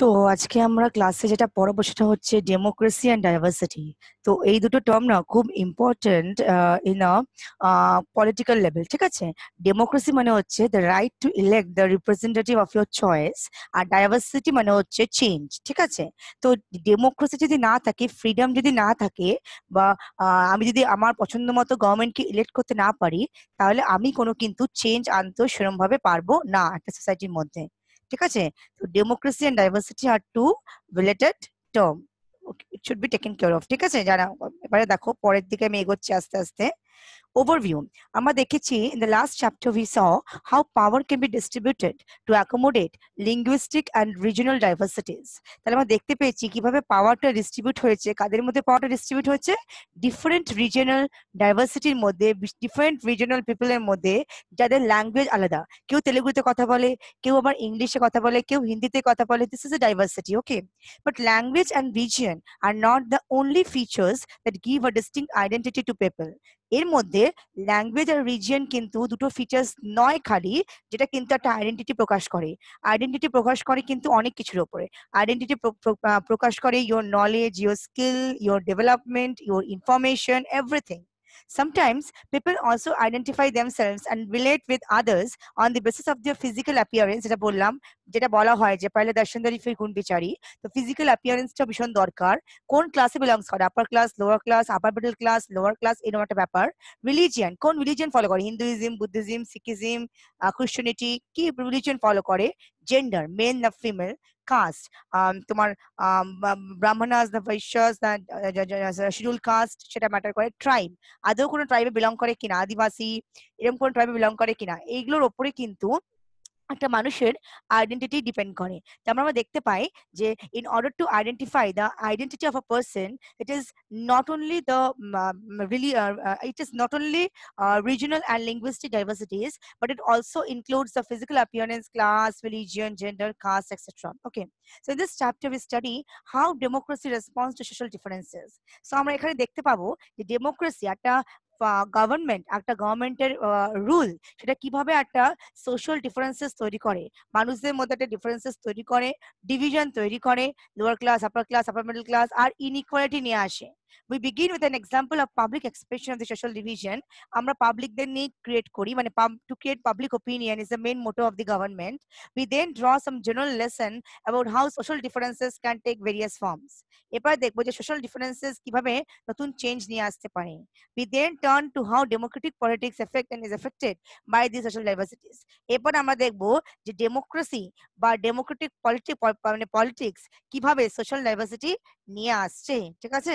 তো আজকে আমরা ক্লাসে যেটা পড়াবো সেটা হচ্ছে ডেমোক্রেসি অ্যান্ড ডাইভার্সিটি তো এই দুটো টার্ম না খুব important in a political level ঠিক আছে? ডেমোক্রেসি মানে হচ্ছে the right to elect the representative of your choice R diversity মানে হচ্ছে চেঞ্জ ঠিক আছে? তো ডেমোক্রেসি যদি না থাকে ফ্রিডম যদি না থাকে বা আমি যদি আমার পছন্দ মতো গভর্নমেন্টকে ইলেক্ট করতে না পারি, তাহলে আমি কোনো কিন্তু চেঞ্জ আনতেও সেরকম ভাবে পারব না একটা সোসাইটির মধ্যে। ঠিক আছে? তো democracy and diversity R two related term it should be taken care of ঠিক আছে? যারা, এবারে দেখো, পরের দিকে আমি এগোচ্ছি আস্তে আস্তে। Overview. আমরা দেখেছি in the last chapter we saw how power can be distributed to accommodate linguistic and regional diversities. তাহলে আমরা দেখতে পেয়েছি কীভাবে পাওয়ারটা ডিস্ট্রিবিউট হয়েছে, কাদের মধ্যে পাওয়ারটা ডিস্ট্রিবিউট হয়েছে? ডিফারেন্ট রিজিয়নাল ডাইভার্সিটির মধ্যে ডিফারেন্ট রিজিয়নাল পিপলের মধ্যে, যাদের ল্যাঙ্গুয়েজ আলাদা। কেউ তেলেগুতে কথা বলে, কেউ আবার ইংলিশে কথা বলে, কেউ হিন্দিতে কথা বলে this is a diversity okay but language and region are not the only features that give a distinct identity to people এর মধ্যে ল্যাঙ্গুয়েজ আর রিজিয়ন কিন্তু দুটো ফিচার্স নয় খালি, যেটা কিন্তু একটা আইডেন্টিটি প্রকাশ করে। আইডেন্টিটি প্রকাশ করে কিন্তু অনেক কিছুর ওপরে। আইডেন্টিটি প্রকাশ করে your knowledge your skill your development your information everything Sometimes, people also identify themselves and relate with others on the basis of their physical appearance. যেটা বললাম, যেটা বলা হয় যে, পয়লা দর্শনদারি ফি গুণ বিচারি। তো ফিজিক্যাল অ্যাপিয়ারেন্সটা ভীষণ দরকার। কোন ক্লাসে বিলংস করে? Upper class lower class upper middle class lower class এরকম একটা ব্যাপার। রিলিজিয়ান কোন রিলিজিয়ান ফলো করে? হিন্দুইজম বুদ্ধিজম শিখিজম ক্রিশ্চিয়ানিটি কি রিলিজিয়ান ফলো করে? জেন্ডার মেন না ফিমেল কাস্ট তোমার ব্রাহ্মণাস না বৈশ্যাস না শিডিউল কাস্ট সেটা ম্যাটার করে ট্রাইব আদৌ কোনো ট্রাইবে বিলং করে কিনা আদিবাসী এরকম কোনো ট্রাইবে বিলং করে কিনা এইগুলোর ওপরে কিন্তু একটা মানুষের আইডেন্টিটি ডিপেন্ড করে। যেমন আমরা দেখতে পাই যে in order to identify the identity of a person it is not only the it is not only regional and linguistic diversities but it also includes the physical appearance class religion gender caste etcetera okay so this chapter we study how democracy response to social differences so আমরা এখানে দেখতে পাবো যে democracy একটা government একটা গভর্নমেন্টের rule সেটা কীভাবে একটা সোশ্যাল ডিফারেন্সেস তৈরি করে। মানুষদের মধ্যে একটা ডিফারেন্সেস তৈরি করে ডিভিশন তৈরি করে lower class upper class upper middle class আর ইনইকুয়ালিটি নিয়ে আসে। We begin with an example of public expression of the social division আমরা পাবলিকদের নিয়ে ক্রিয়েট করি মানে to create public opinion is the main motto of the government we then draw some general lesson about how social differences can take various forms এবার দেখব যে social differences কীভাবে নতুন চেঞ্জ নিয়ে আসতে পারে we then turn to how democratic politics affect and is affected by these social diversities এরপর আমরা দেখব যে ডেমোক্রেসি বা ডেমোক্রেটিক পলিটিক মানে পলিটিক্স কীভাবে সোশ্যাল ডাইভার্সিটি নিয়ে আসছে ঠিক আছে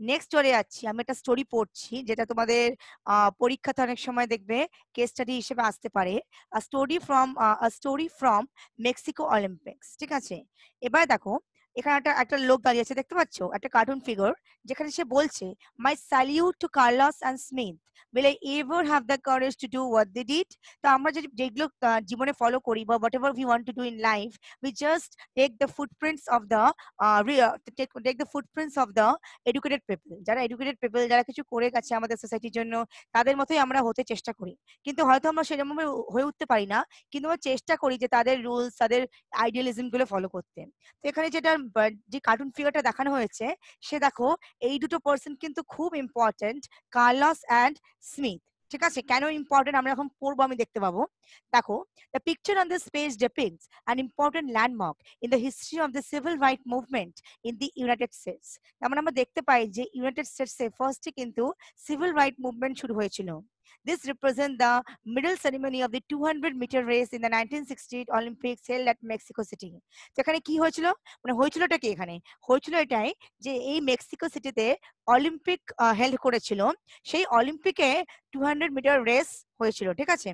নেক্সট স্টোরে যাচ্ছি, আমি একটা স্টোরি পড়ছি যেটা তোমাদের পরীক্ষাতে অনেক সময় দেখবে কেস স্টাডি হিসেবে আসতে পারে। Story from story from Mexico Olympics ঠিক আছে? এবার দেখো এখানে একটা একটা লোক দাঁড়িয়ে আছে, দেখতে পাচ্ছ? একটা কার্টুন ফিগার যেখানে সে বলছে my salute to Carlos and Smith will I ever have the courage to do what they did? তো আমরা যদি যেগুলো জীবনে ফলো করি বা whatever we want to do in life we just take the footprints of the take the footprints of the educated people যারা educated people যারা কিছু করে গেছে আমাদের সোসাইটির জন্য, তাদের মতোই আমরা হতে চেষ্টা করি। কিন্তু হয়তো আমরা সেরকম হয়ে উঠতে পারি না, কিন্তু আমরা চেষ্টা করি যে তাদের রুলস তাদের আইডিয়ালিজমগুলো ফলো করতে। তো এখানে যেটা যে কার্টুন ফিগারটা দেখানো হয়েছে, সে দেখো এই দুটো পার্সন কিন্তু খুব ইম্পর্টেন্ট কার্লস অ্যান্ড স্মিথ ঠিক আছে? কেন ইম্পর্টেন্ট আমরা এখন পড়ব আমি দেখতে পাবো। দেখো the picture on this page depicts an important landmark in the history of the civil right movement in the United States তার মানে আমরা দেখতে পাই যে ইউনাইটেড স্টেটসে ফার্স্টে কিন্তু সিভিল রাইট মুভমেন্ট শুরু হয়েছিল। This represents the middle ceremony of the 200 meter race in the 1968 Olympics held at Mexico City. যেখানে কি হয়েছিল মানে হয়েছিলটা কি এখানে হয়েছিল এটাই যে এই মেক্সিকো সিটিতে অলিম্পিক হেল্ড করেছিল সেই অলিম্পিকে 200 মিটার রেস হয়েছিল, ঠিক আছে?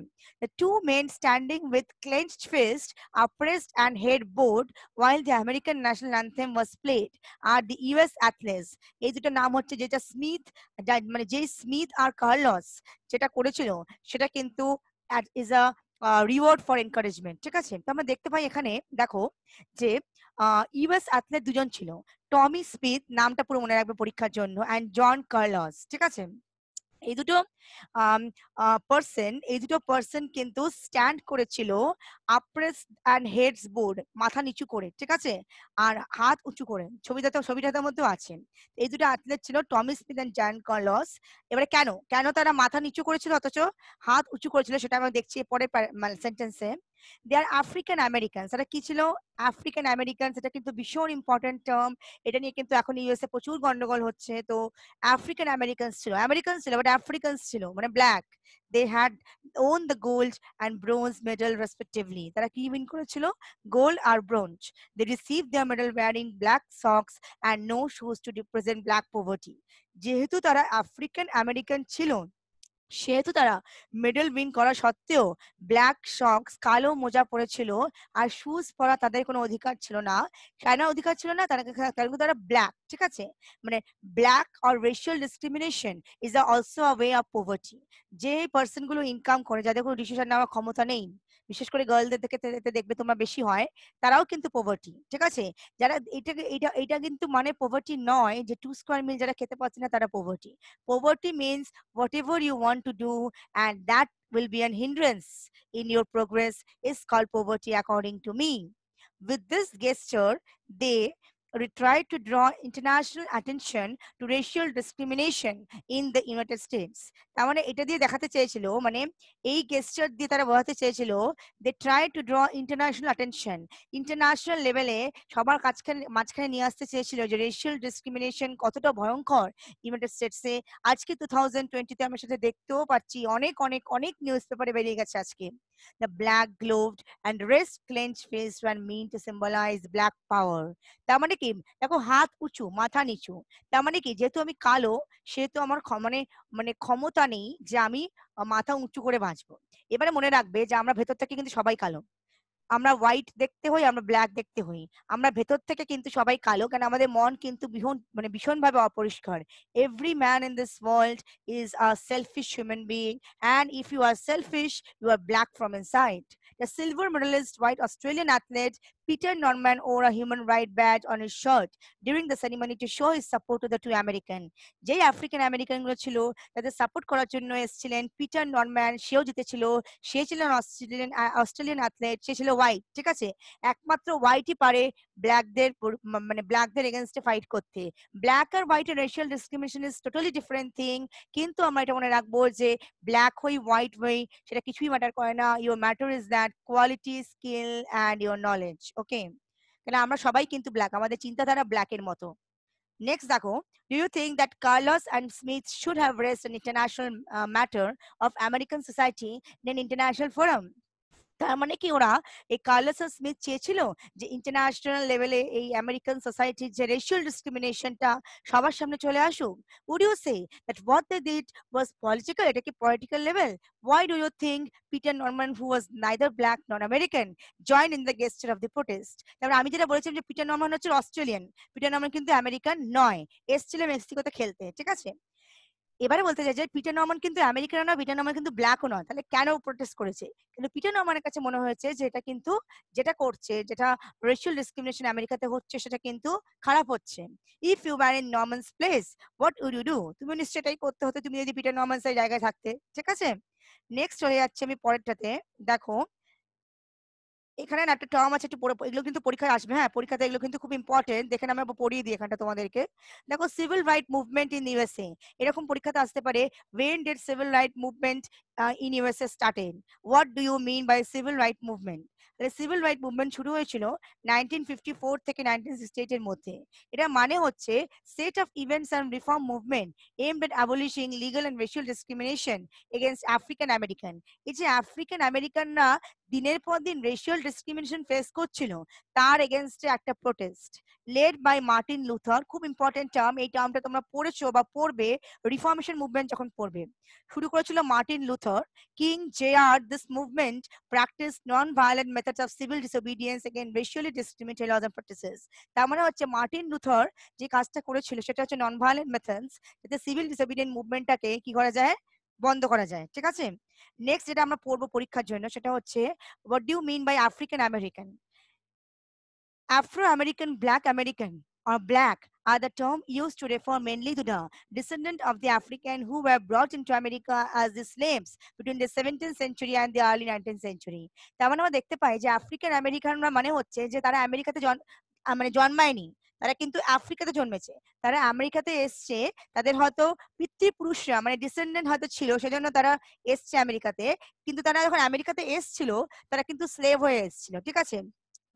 Two men standing with clenched fists upraised and head bowed while the American national anthem was played, are the US athletes. এই দুটো নাম হচ্ছে যেটা স্মিথ মানে যে স্মিথ আর কার্লস যেটা করেছিল, সেটা কিন্তু is a reward for encouragement ঠিক আছে? তো আমরা দেখতে পাই এখানে, দেখো, যে ইউএস অ্যাথলেট দুজন ছিল। টমি স্মিথ, নামটা পুরো মনে রাখবে পরীক্ষার জন্য অ্যান্ড জন কার্লস ঠিক আছে? এই দুটো পার্সন এই দুটো পার্সন কিন্তু স্ট্যান্ড করেছিল আপ্রেস অ্যান্ড হেডস বোর্ড মাথা নিচু করে, ঠিক আছে? আর হাত উঁচু করে ছবিটাতে ছবিটাতে মধ্যেও আছে এই দুটো অ্যাথলেট ছিল Tommy Smith and John Carlos. এবারে কেন? কেন তারা মাথা নিচু করেছিল অথচ? হাত উঁচু করেছিল, সেটা আমরা দেখছি পরের সেন্টেন্সে দে আর আফ্রিকান আমেরিকান এটা কি ছিল? আফ্রিকান আমেরিকান এটা কিন্তু ভীষণ ইম্পর্টেন্ট টার্ম এটা নিয়ে কিন্তু এখন ইউএসএ প্রচুর গন্ডগোল হচ্ছে। তো আফ্রিকান আমেরিকান ছিল। আমেরিকান ছিল বাট আফ্রিকানস ছিল মানে black they had won the gold and bronze medal respectively তারা কি উইন করেছিল? Gold R bronze they receive their medal wearing black socks and no shoes to represent black poverty যেহেতু তারা African American ছিল সেহেতু তারা মেডেল উইন করা সত্ত্বেও ব্ল্যাক শক্স কালো মোজা পরেছিল আর শুজ পরা তাদের কোনো অধিকার ছিল না। কেন অধিকার ছিল না? তারা তারা ব্ল্যাক ঠিক আছে? মানে black or racial discrimination is also a way of poverty যে পার্সনগুলো ইনকাম করে, যাদের কোনো ডিসিশন নেওয়ার ক্ষমতা নেই বিশেষ করে গার্লদের থেকে দেখবে তোমরা বেশি হয় তারাও কিন্তু পোভার্টি ঠিক আছে যারা এটা এটা এটা কিন্তু মানে পোভার্টি নয় যে টু স্কোয়ার মিল যারা খেতে পারছে না তারা poverty poverty means whatever you want to do and that will be an hindrance in your progress is called poverty according to me. With this gesture, they tried to draw international attention to racial discrimination in the United States. তার মানে এটা দিয়ে দেখাতে চেয়েছিল মানে এই গেস্টার দিয়ে তারা বোঝাতে চেয়েছিল they try to draw international attention international লেভেলে সবার কাছখানে, মাঝখানে নিয়ে আসতে চেয়েছিল যে রেশিয়াল ডিসক্রিমিনেশন কতটা ভয়ঙ্কর ইউনাইটেড স্টেটসে আজকে টু থাউজেন্ড টোয়েন্টিতে আমরা সেটা দেখতেও পাচ্ছি, অনেক অনেক অনেক নিউজ পেপারে বেরিয়ে গেছে আজকে। The black gloved and wrist clenched fist were meant to symbolize black power. তার মানে কি? দেখো, হাত উঁচু, মাথা নিচু। তার মানে কি? যেহেতু আমি কালো, সেহেতু আমার মানে মানে ক্ষমতা নেই যে আমি মাথা উঁচু করে বাঁচবো। এবারে মনে রাখবে যে আমরা ভেতর থেকে কিন্তু সবাই কালো। আমরা হোয়াইট দেখতে হই, আমরা ব্ল্যাক দেখতে হই। আমরা ভেতর থেকে কিন্তু সবাই কালো, কেন আমাদের মন কিন্তু ভীষণ মানে ভীষণভাবে অপরিষ্কার। Every man in this world is a selfish human being and if you are selfish you are black from inside the silver medalist white Australian athlete Peter Norman wore a human right badge on his shirt during the ceremony to show his support to the two American. যেই African আমেরিকানগুলো ছিল, তাদের support করার জন্য এসেছিলেন Peter Norman সেও জিতেছিল। সে ছিলেন অস্ট্রেলিয়ান অস্ট্রেলিয়ান অ্যাথলেট সে ছিল হোয়াইট ঠিক আছে? একমাত্র হোয়াইটই পারে ব্ল্যাকদের মানে ব্ল্যাকদের এগেনস্টে ফাইট করতে। ব্ল্যাক আর হোয়াইট এর racial discrimination is totally different thing কিন্তু আমরা এটা মনে রাখব যে ব্ল্যাক হই হোয়াইট হই, সেটা কিছুই ম্যাটার করে না। Your matter is that quality skill and your knowledge okay কেন আমরা সবাই কিন্তু ব্ল্যাক আমাদের চিন্তাধারা ব্ল্যাকের মতো Next, দেখো do you think that Carlos and Smith should have raised an international uh, matter of American society in an international forum? তার মানে কি ওরা এই কার্লস স্মিথ চেয়েছিল যে ইন্টারন্যাশনাল লেভেলে এই আমেরিকান সোসাইটির যে রেশিয়াল ডিসক্রিমিনেশনটা সবার সামনে চলে আসুক। Would you say that what they did was political এটা কি political level why do you think Peter Norman who was neither black non American join in the gesture of the protest তারপরে আমি যেটা বলেছিলাম যে পিটার নরম্যান হচ্ছে Australian Peter Norman কিন্তু American নয়। এসছিল মেক্সিকোতে খেলতে, ঠিক আছে? এবারে বলতে চাই যে পিটার নরমান কিন্তু আমেরিকান নয় পিটার নরমান কিন্তু ব্ল্যাকও নয়। তাহলে কেন প্রোটেস্ট করেছে? কিন্তু পিটার নরমানের কাছে মনে হয়েছে যে এটা কিন্তু, যেটা করছে, যেটা রেশিয়াল ডিসক্রিমিনেশন আমেরিকাতে হচ্ছে, সেটা কিন্তু খারাপ হচ্ছে। If you are in Norman's place what would you do তুমি নিশ্চয়ই এটাই করতে হতো, তুমি যদি পিটার নর্মান্সের জায়গায় থাকতে। ঠিক আছে? নেক্সট চলে যাচ্ছে আমি পরেরটাতে। দেখো এখানে না একটা টার্ম আছে, একটু পড়ে, এগুলো কিন্তু পরীক্ষায় আসবে হ্যাঁ পরীক্ষাতে এগুলো কিন্তু খুব ইম্পর্টেন্ট দেখেন আমি পড়িয়ে দিই এখানটা তোমাদেরকে। দেখো civil right movement in USA এরকম পরীক্ষাতে আসতে পারে when did civil right movement in USA started what do you mean by civil right movement তাহলে সিভিল রাইট মুভমেন্ট শুরু হয়েছিল নাইনটিন ফিফটি ফোর থেকে নাইনটিন সিক্সটি এর মধ্যে। এটা মানে হচ্ছে set of events and reform movement aimed at abolishing legal and racial discrimination against African American এই যে আফ্রিকান আমেরিকানরা দিনের পর দিন রেশিয়াল ডিসক্রিমিনেশন ফেস করছিল তার এগেনস্টে একটা protest led by Martin Luther খুব ইম্পর্টেন্ট টার্ম এই টার্মটা তোমরা পড়েছো বা পড়বে রিফর্মেশন মুভমেন্ট যখন পড়বে। শুরু করেছিল Martin Luther King J R this movement practice non violent methods of civil disobedience again racially discriminated laws practices তার মানে হচ্ছে মার্টিন লুথার যে কাজটা করেছিল, সেটা হচ্ছে নন ভায়োলেন্ট মেথডস যাতে সিভিল ডিসোবিডিয়েন্ট মুভমেন্টটাকে কি করা যায়? বন্ধ করা যায়। ঠিক আছে? নেক্সট যেটা আমরা পড়ব পরীক্ষার জন্য, সেটা হচ্ছে what do mean by African American American black American or black are the term used to refer mainly to the descendant of the African who were brought into America as the slaves between the 17th century and the early 19th century. তার মানে আমরা দেখতে পাই যে African আমেরিকানরা মানে হচ্ছে যে তারা আমেরিকাতে মানে জন্মায়নি, তারা কিন্তু আফ্রিকাতে জন্মেছে তারা আমেরিকাতে এসছে, তাদের হয়তো পিতৃপুরুষরা মানে ডিসেন্ডেন্ট হয়তো ছিল, সেজন্য তারা এসছে আমেরিকাতে কিন্তু তারা যখন আমেরিকাতে এসছিল, তারা কিন্তু স্লেভ হয়ে এসছিল, ঠিক আছে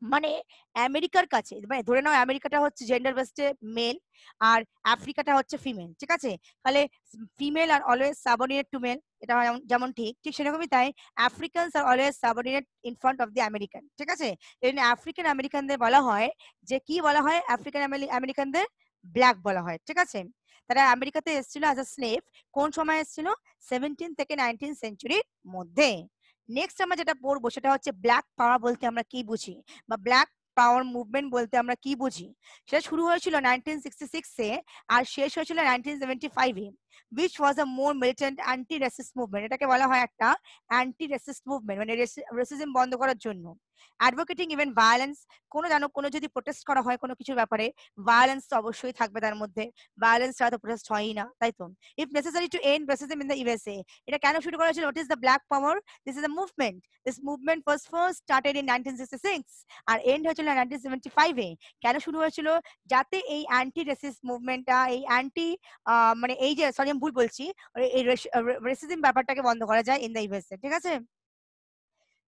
মানে আমেরিকার কাছে মানে ধরে নাও আমেরিকাটা হচ্ছে জেন্ডার বেসডে মেল আর আফ্রিকাটা হচ্ছে ফিমেল ঠিক আছে? তাহলে female are always subordinate to male এটা যেমন ঠিক ঠিক সেরকমই তাই Africans are always subordinate in front of the American ঠিক আছে? এই আফ্রিকান আমেরিকানদের বলা হয় যে কি বলা হয়? আফ্রিকান আমেরিকানদের ব্ল্যাক বলা হয়, ঠিক আছে? তারা আমেরিকাতে এসেছিল অ্যাজ আ স্লেভ কোন সময় এসেছিল? সেভেন্টিন থেকে নাইনটিন সেঞ্চুরির মধ্যে। নেক্সট আমরা যেটা পড়ব সেটা হচ্ছে ব্ল্যাক পাওয়ার বলতে আমরা কি বুঝি? বা ব্ল্যাক পাওয়ার মুভমেন্ট বলতে আমরা কি বুঝি? সেটা শুরু হয়েছিল নাইনটিন সিক্সটি সিক্সে আর শেষ হয়েছিল নাইনটিন সেভেন্টি ফাইভে was a more militant anti racist movement এটাকে বলা হয় একটা রেসিস্ট মুভমেন্ট মানে রেসিজম বন্ধ করার জন্য। অ্যাডভোকেটিং ইভেন ভায়োলেন্স কোনো জানো, কোনো যদি প্রোটেস্ট করা হয় কোনো কিছুর ব্যাপারে ভায়োলেন্স তো অবশ্যই থাকবে তার মধ্যে। ভায়োলেন্স ছাড়া তো প্রোটেস্ট হয়ই না, তাই তো? If necessary to end racism in the USA এটা কেন শুরু করা হয়েছিল? What is the black power this is the movement this movement first first started in nineteen sixty six R end হয়েছিল নাইনটিন সেভেন্টি ফাইভে কেন শুরু হয়েছিল? যাতে এই অ্যান্টি রেসিস মুভমেন্টটা এই অ্যান্টি মানে এই যে সরি, আমি ভুল বলছি। এই রেসিজম ব্যাপারটাকে বন্ধ করা যায় ইন দ্য ইউএসএ ঠিক আছে?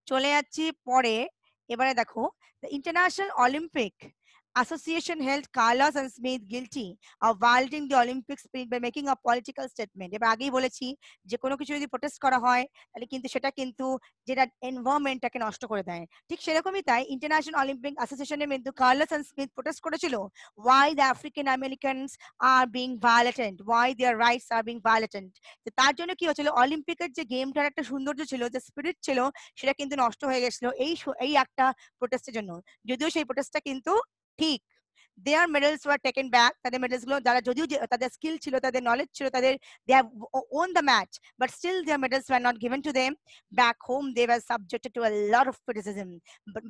চলে যাচ্ছি পরে, এবারে দেখো international Olympic association held Carlos and Smith guilty of violating the Olympic spirit by making a political statement. এবার আগেই বলেছি যে কোনো কিছু যদি প্রোটেস্ট করা হয়, তাহলে কিন্তু সেটা কিন্তু যেটা এনভায়রনমেন্টটাকে নষ্ট করে দেয়। ঠিক সেরকমই তাই ইন্টারন্যাশনাল অলিম্পিক অ্যাসোসিয়েশনের কিন্তু কার্লস অ্যান্ড স্মিথ প্রোটেস্ট করেছিল why the African Americans are being violated why their rights are being violated তার জন্য কি হচ্ছিল অলিম্পিকের যে গেমটার একটা সৌন্দর্য ছিল, যে স্পিরিট ছিল, সেটা কিন্তু নষ্ট হয়ে গেছিল এই এই একটা প্রোটেস্টের জন্য। যদিও সেই প্রোটেস্টটা কিন্তু ঠিক their medals were taken back তাদের মেডেলসগুলো যারা যদিও তাদের স্কিল ছিল, তাদের নলেজ ছিল, তাদের they have won the match but still their medals were not given to them back home they were subjected to a lot of criticism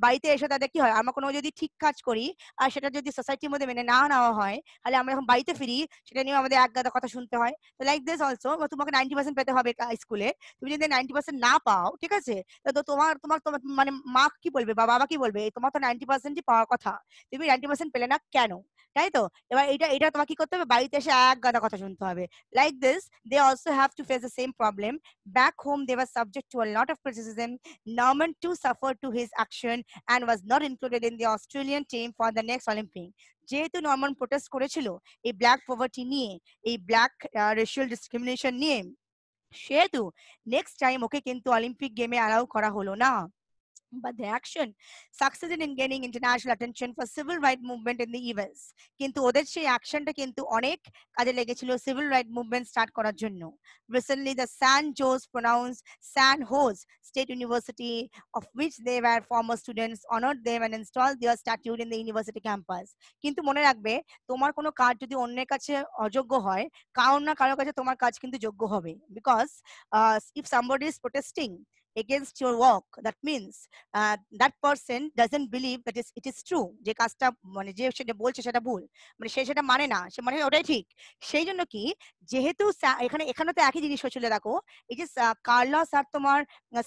বাড়িতে এসে তাদের কি হয়? আমরা কোনো যদি ঠিক কাজ করি, আর সেটা যদি সোসাইটির মধ্যে মেনে না নেওয়া হয়, তাহলে আমরা যখন বাড়িতে ফিরি, সেটা নিয়ে আমাদের এক গাদা কথা শুনতে হয়। তো লাইক দিস অলসো তোমাকে নাইনটি পার্সেন্ট পেতে হবে স্কুলে তুমি যদি নাইনটি পার্সেন্ট না পাও, ঠিক আছে? তো তোমার তোমার মানে মা কি বলবে বা বাবা কি বলবে? তোমার তো নাইনটি পার্সেন্টই পাওয়ার কথা। তুমি নাইনটি পার্সেন্ট পেলে না কেন? তাই তো? এবার এটা এটা তোমাকে কি করতে হবে? বাড়িতে এসে এক গাদা কথা শুনতে হবে। Like this they also have to face the same problem back home they were subject to a lot of criticism Norman to suffer to his action and was not included in the Australian team for the next Olympic যেহেতু Norman protest করেছিল, এই black poverty নিয়ে, এই black racial discrimination নিয়ে, সেহেতু next time okay কিন্তু Olympic গেমে allow করা হলো না। But the action. Succeeded in gaining international attention for civil right movement in the US কিন্তু ওদের সেই অ্যাকশনটা কিন্তু অনেক কাজে লেগেছিল সিভিল রাইট মুভমেন্ট স্টার্ট করার জন্য। Recently the San Jose pronounce San Jose State University of which they were former students honoured them and install their statue in the university campus কিন্তু মনে রাখবে, তোমার কোনো কাজ যদি অন্যের কাছে অযোগ্য হয় কারণ না কারোর কাছে তোমার কাজ কিন্তু যোগ্য হবে। Because if somebody is protesting against your work that means uh, that person doesn't believe that is it is true. যে কাজটা মানে যে সেটা বলছে সেটা ভুল। মানে সে সেটা মানে না। সে মানে ওটাই ঠিক। সেই জন্য কি যেহেতু এখানে এখানে তো একই জিনিস হচ্ছিল দেখো। এই যে কার্লস আর তোমার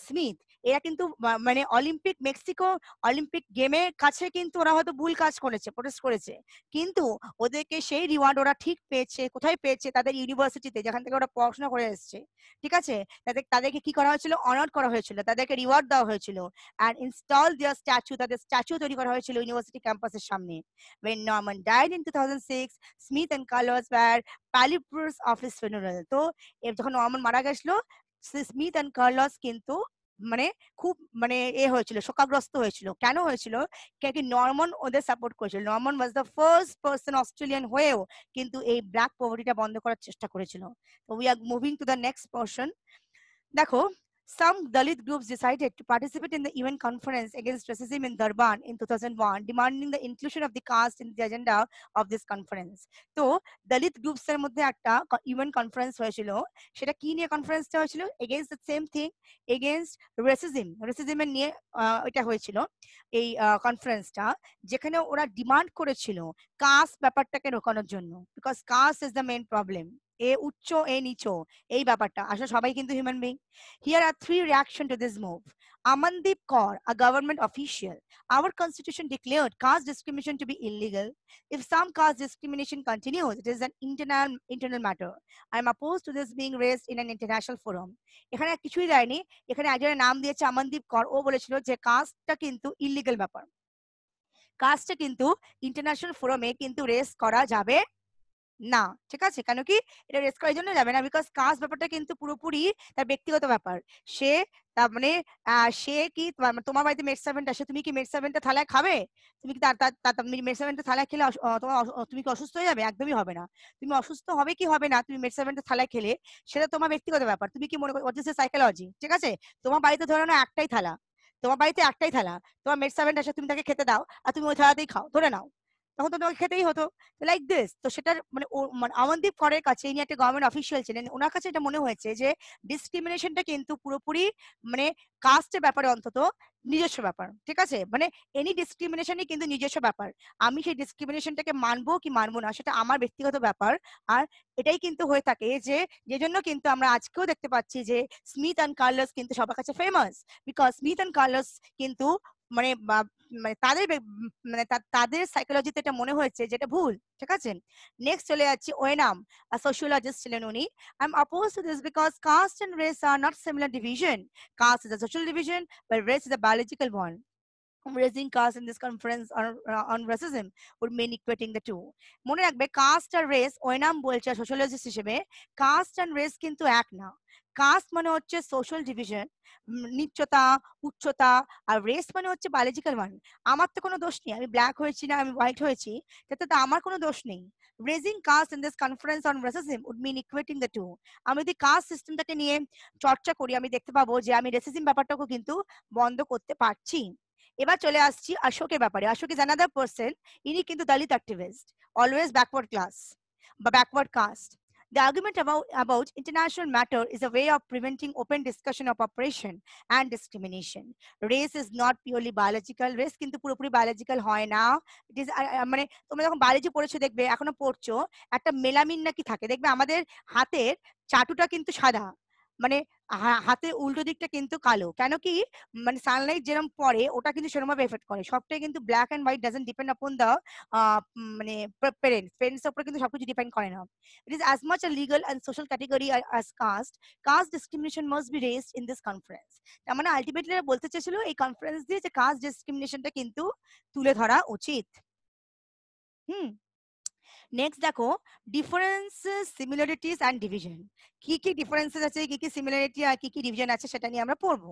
স্মিথ এরা কিন্তু মানে অলিম্পিক মেক্সিকো অলিম্পিক গেমের কাছে কিন্তু ওরা হয়তো ভুল কাজ করেছে, প্রোটেস্ট করেছে। কিন্তু ওদেরকে সেই রিওয়ার্ড ওরা ঠিক পেয়েছে, কোথায় পেয়েছে তাদের ইউনিভার্সিটিতে যেখান থেকে ওরা পড়াশোনা করে এসছে, ঠিক আছে? তাদের, তাদেরকে কি করা হয়েছিল? অনার করা হয়েছিল, তাদেরকে রিওয়ার্ড দেওয়া হয়েছিল অ্যান্ড ইনস্টল দেওয়ার স্ট্যাচু তাদের স্ট্যাচু তৈরি করা হয়েছিল ইউনিভার্সিটি ক্যাম্পাসের সামনে। When Norman died in 2006 Smith and Carlos were palipurs of his funeral. তো যখন নরমান মারা গেছিল স্মিথ অ্যান্ড কার্লস কিন্তু মানে খুব মানে এ হয়েছিল, শোকাগ্রস্ত হয়েছিল। কেন হয়েছিল? কি নর্মন ওদের সাপোর্ট করেছিল। Norman was the first person Australian হয়েও কিন্তু এই ব্ল্যাক পভার্টিটা বন্ধ করার চেষ্টা করেছিল। তো we are moving to the next person দেখো some Dalit groups decided to participate in the UN conference against racism in Durban in 2001, demanding the inclusion of the caste in the agenda of this conference. তো দলিত groups এর মধ্যে একটা UN conference হয়েছিল। সেটা কি কনফারেন্সটা হয়েছিল? Against the same thing against racism রেসিজমের নিয়ে এটা হয়েছিল এই কনফারেন্সটা যেখানে ওরা ডিমান্ড করেছিল কাস্ট ব্যাপারটাকে রোকানোর জন্য। Because caste is the main problem এ উচ্চ এ নিচো এই ব্যাপারটা আসলে সবাই কিন্তু human being here are three reaction to this move Amandeep Kaur, a government official, our constitution declared caste discrimination to be illegal. If some caste discrimination continues, it is an internal internal matter. I am opposed to this being raised in an international forum. এখানে কিছুই দেয়নি এখানে একজনের নাম দিয়েছে আমনদীপ কর ও বলেছিল যে কাস্টটা কিন্তু ইলিগাল ব্যাপার কাজটা কিন্তু ইন্টারন্যাশনাল ফোরামে কিন্তু রেস করা যাবে না, ঠিক আছে? কেন কি এটা রেস করার জন্য যাবে না বিকজ কাজ ব্যাপারটা কিন্তু পুরোপুরি তার ব্যক্তিগত ব্যাপার। সে তার মানে সে কি তোমার বাড়িতে মেড সার্ভেন্ট আসে, তুমি কি মেড সার্ভেন্টটা থালায় খাবে? তুমি কি তার মেড সার্ভেন্টটা থালায় খেলে তোমার তুমি কি অসুস্থ হয়ে যাবে? একদমই হবে না। তুমি অসুস্থ হবে কি হবে না, তুমি মেড সার্ভেন্টের থালায় খেলে, সেটা তোমার ব্যক্তিগত ব্যাপার। তুমি কি মনে করো সাইকোলজি ঠিক আছে? তোমার বাড়িতে ধরো না একটাই থালা। তোমার বাড়িতে একটাই থালা। তোমার মেড সার্ভেন্ট আসে, তুমি তাকে খেতে দাও, আর তুমি ওই থালাতেই খাও, ধরে নাও। তখন তো তোমাকে খেতেই হতো। লাইক দিস তো সেটার মানে মানে আমনদীপ করের কাছে, ইনি একটা গভর্নমেন্ট অফিসিয়াল ছিলেন ওনার কাছে এটা মনে হয়েছে যে ডিসক্রিমিনেশনটা কিন্তু পুরোপুরি মানে কাস্টের ব্যাপারে অন্তত নিজস্ব ব্যাপার, ঠিক আছে? মানে এনি ডিসক্রিমিনেশনই কিন্তু নিজস্ব ব্যাপার। আমি সেই ডিসক্রিমিনেশনটাকে মানবো কি মানবো না, সেটা আমার ব্যক্তিগত ব্যাপার। আর এটাই কিন্তু হয়ে থাকে যে যে জন্য কিন্তু আমরা আজকেও দেখতে পাচ্ছি যে স্মিথ অ্যান্ড কার্লাস কিন্তু সবার কাছে famous because Smith and Carlos কিন্তু মানে মানে তাদের মানে তাদের সাইকোলজিতে এটা মনে হয়েছে যেটা ভুল, ঠিক আছে? নেক্সট চলে যাচ্ছি ওয়েনাম সোশিওলজিস্ট ছিলেন উনি। I am oppose to this because caste and race are not similar division caste is a social division but race is a biological one raising caste in this conference on, uh, on racism would mean equating the two. মনে রাখবে caste আর race Oommen বলছে sociologist হিসেবে caste and race কিন্তু এক না। Caste মানে হচ্ছে সোশ্যাল ডিভিশন নিচ্চতা উচ্চতা আর রেস মানে হচ্ছে বায়োলজিক্যাল ওয়ান আমার তো কোনো দোষ নেই আমি ব্ল্যাক হয়েছি না আমি হোয়াইট হয়েছি তাতে তো আমার কোনো দোষ নেই। Raising caste in this conference on racism would mean equating the two আমি যদি কাস্ট সিস্টেমটাকে নিয়ে চর্চা করি আমি দেখতে পাবো যে আমি রেসিজম ব্যাপারটাকেও কিন্তু বন্ধ করতে পারছি। এবার চলে আসছি অশোকের ব্যাপারে অশোক ইজ অ্যানাদার পার্সন ইনি কিন্তু Dalit activist always backward class বা backward caste The argument about, about international matter is a way of preventing open discussion of oppression and discrimination. Race is not purely biological. Race কিন্তু পুরোপুরি biological হয় না। It is মানে তোমরা যখন biology পড়েছো দেখবে এখনও পড়ছো একটা মেলামিন নাকি থাকে দেখবে আমাদের হাতের চাটুটা কিন্তু সাদা মানে হাতে উল্টো দিকটা কিন্তু কালো। কেন কি? মানে সানলাইট যেরকম পড়ে, ওটা কিন্তু সেরকম ভাবে এফেক্ট করে। সবটাই কিন্তু black and white doesn't depend upon the মানে পেরেন্টস পেরেন্টস উপরে কিন্তু সবকিছু ডিপেন্ড করে না। It is as much a legal and social category as caste caste discrimination must be raised in this conference তার মানে আলটিমেটলি বলতে চেয়েছিল, এই কনফারেন্স দিয়ে যে কাস্ট ডিসক্রিমিনেশনটা কিন্তু তুলে ধরা উচিত। হুম। নেক্সট দেখো ডিফারেন্সেস সিমিলারিটিস অ্যান্ড ডিভিশন কি কি ডিফারেন্সেস আছে, কি কি সিমিলারিটি আর কি কি ডিভিশন আছে সেটা নিয়ে আমরা পড়ব।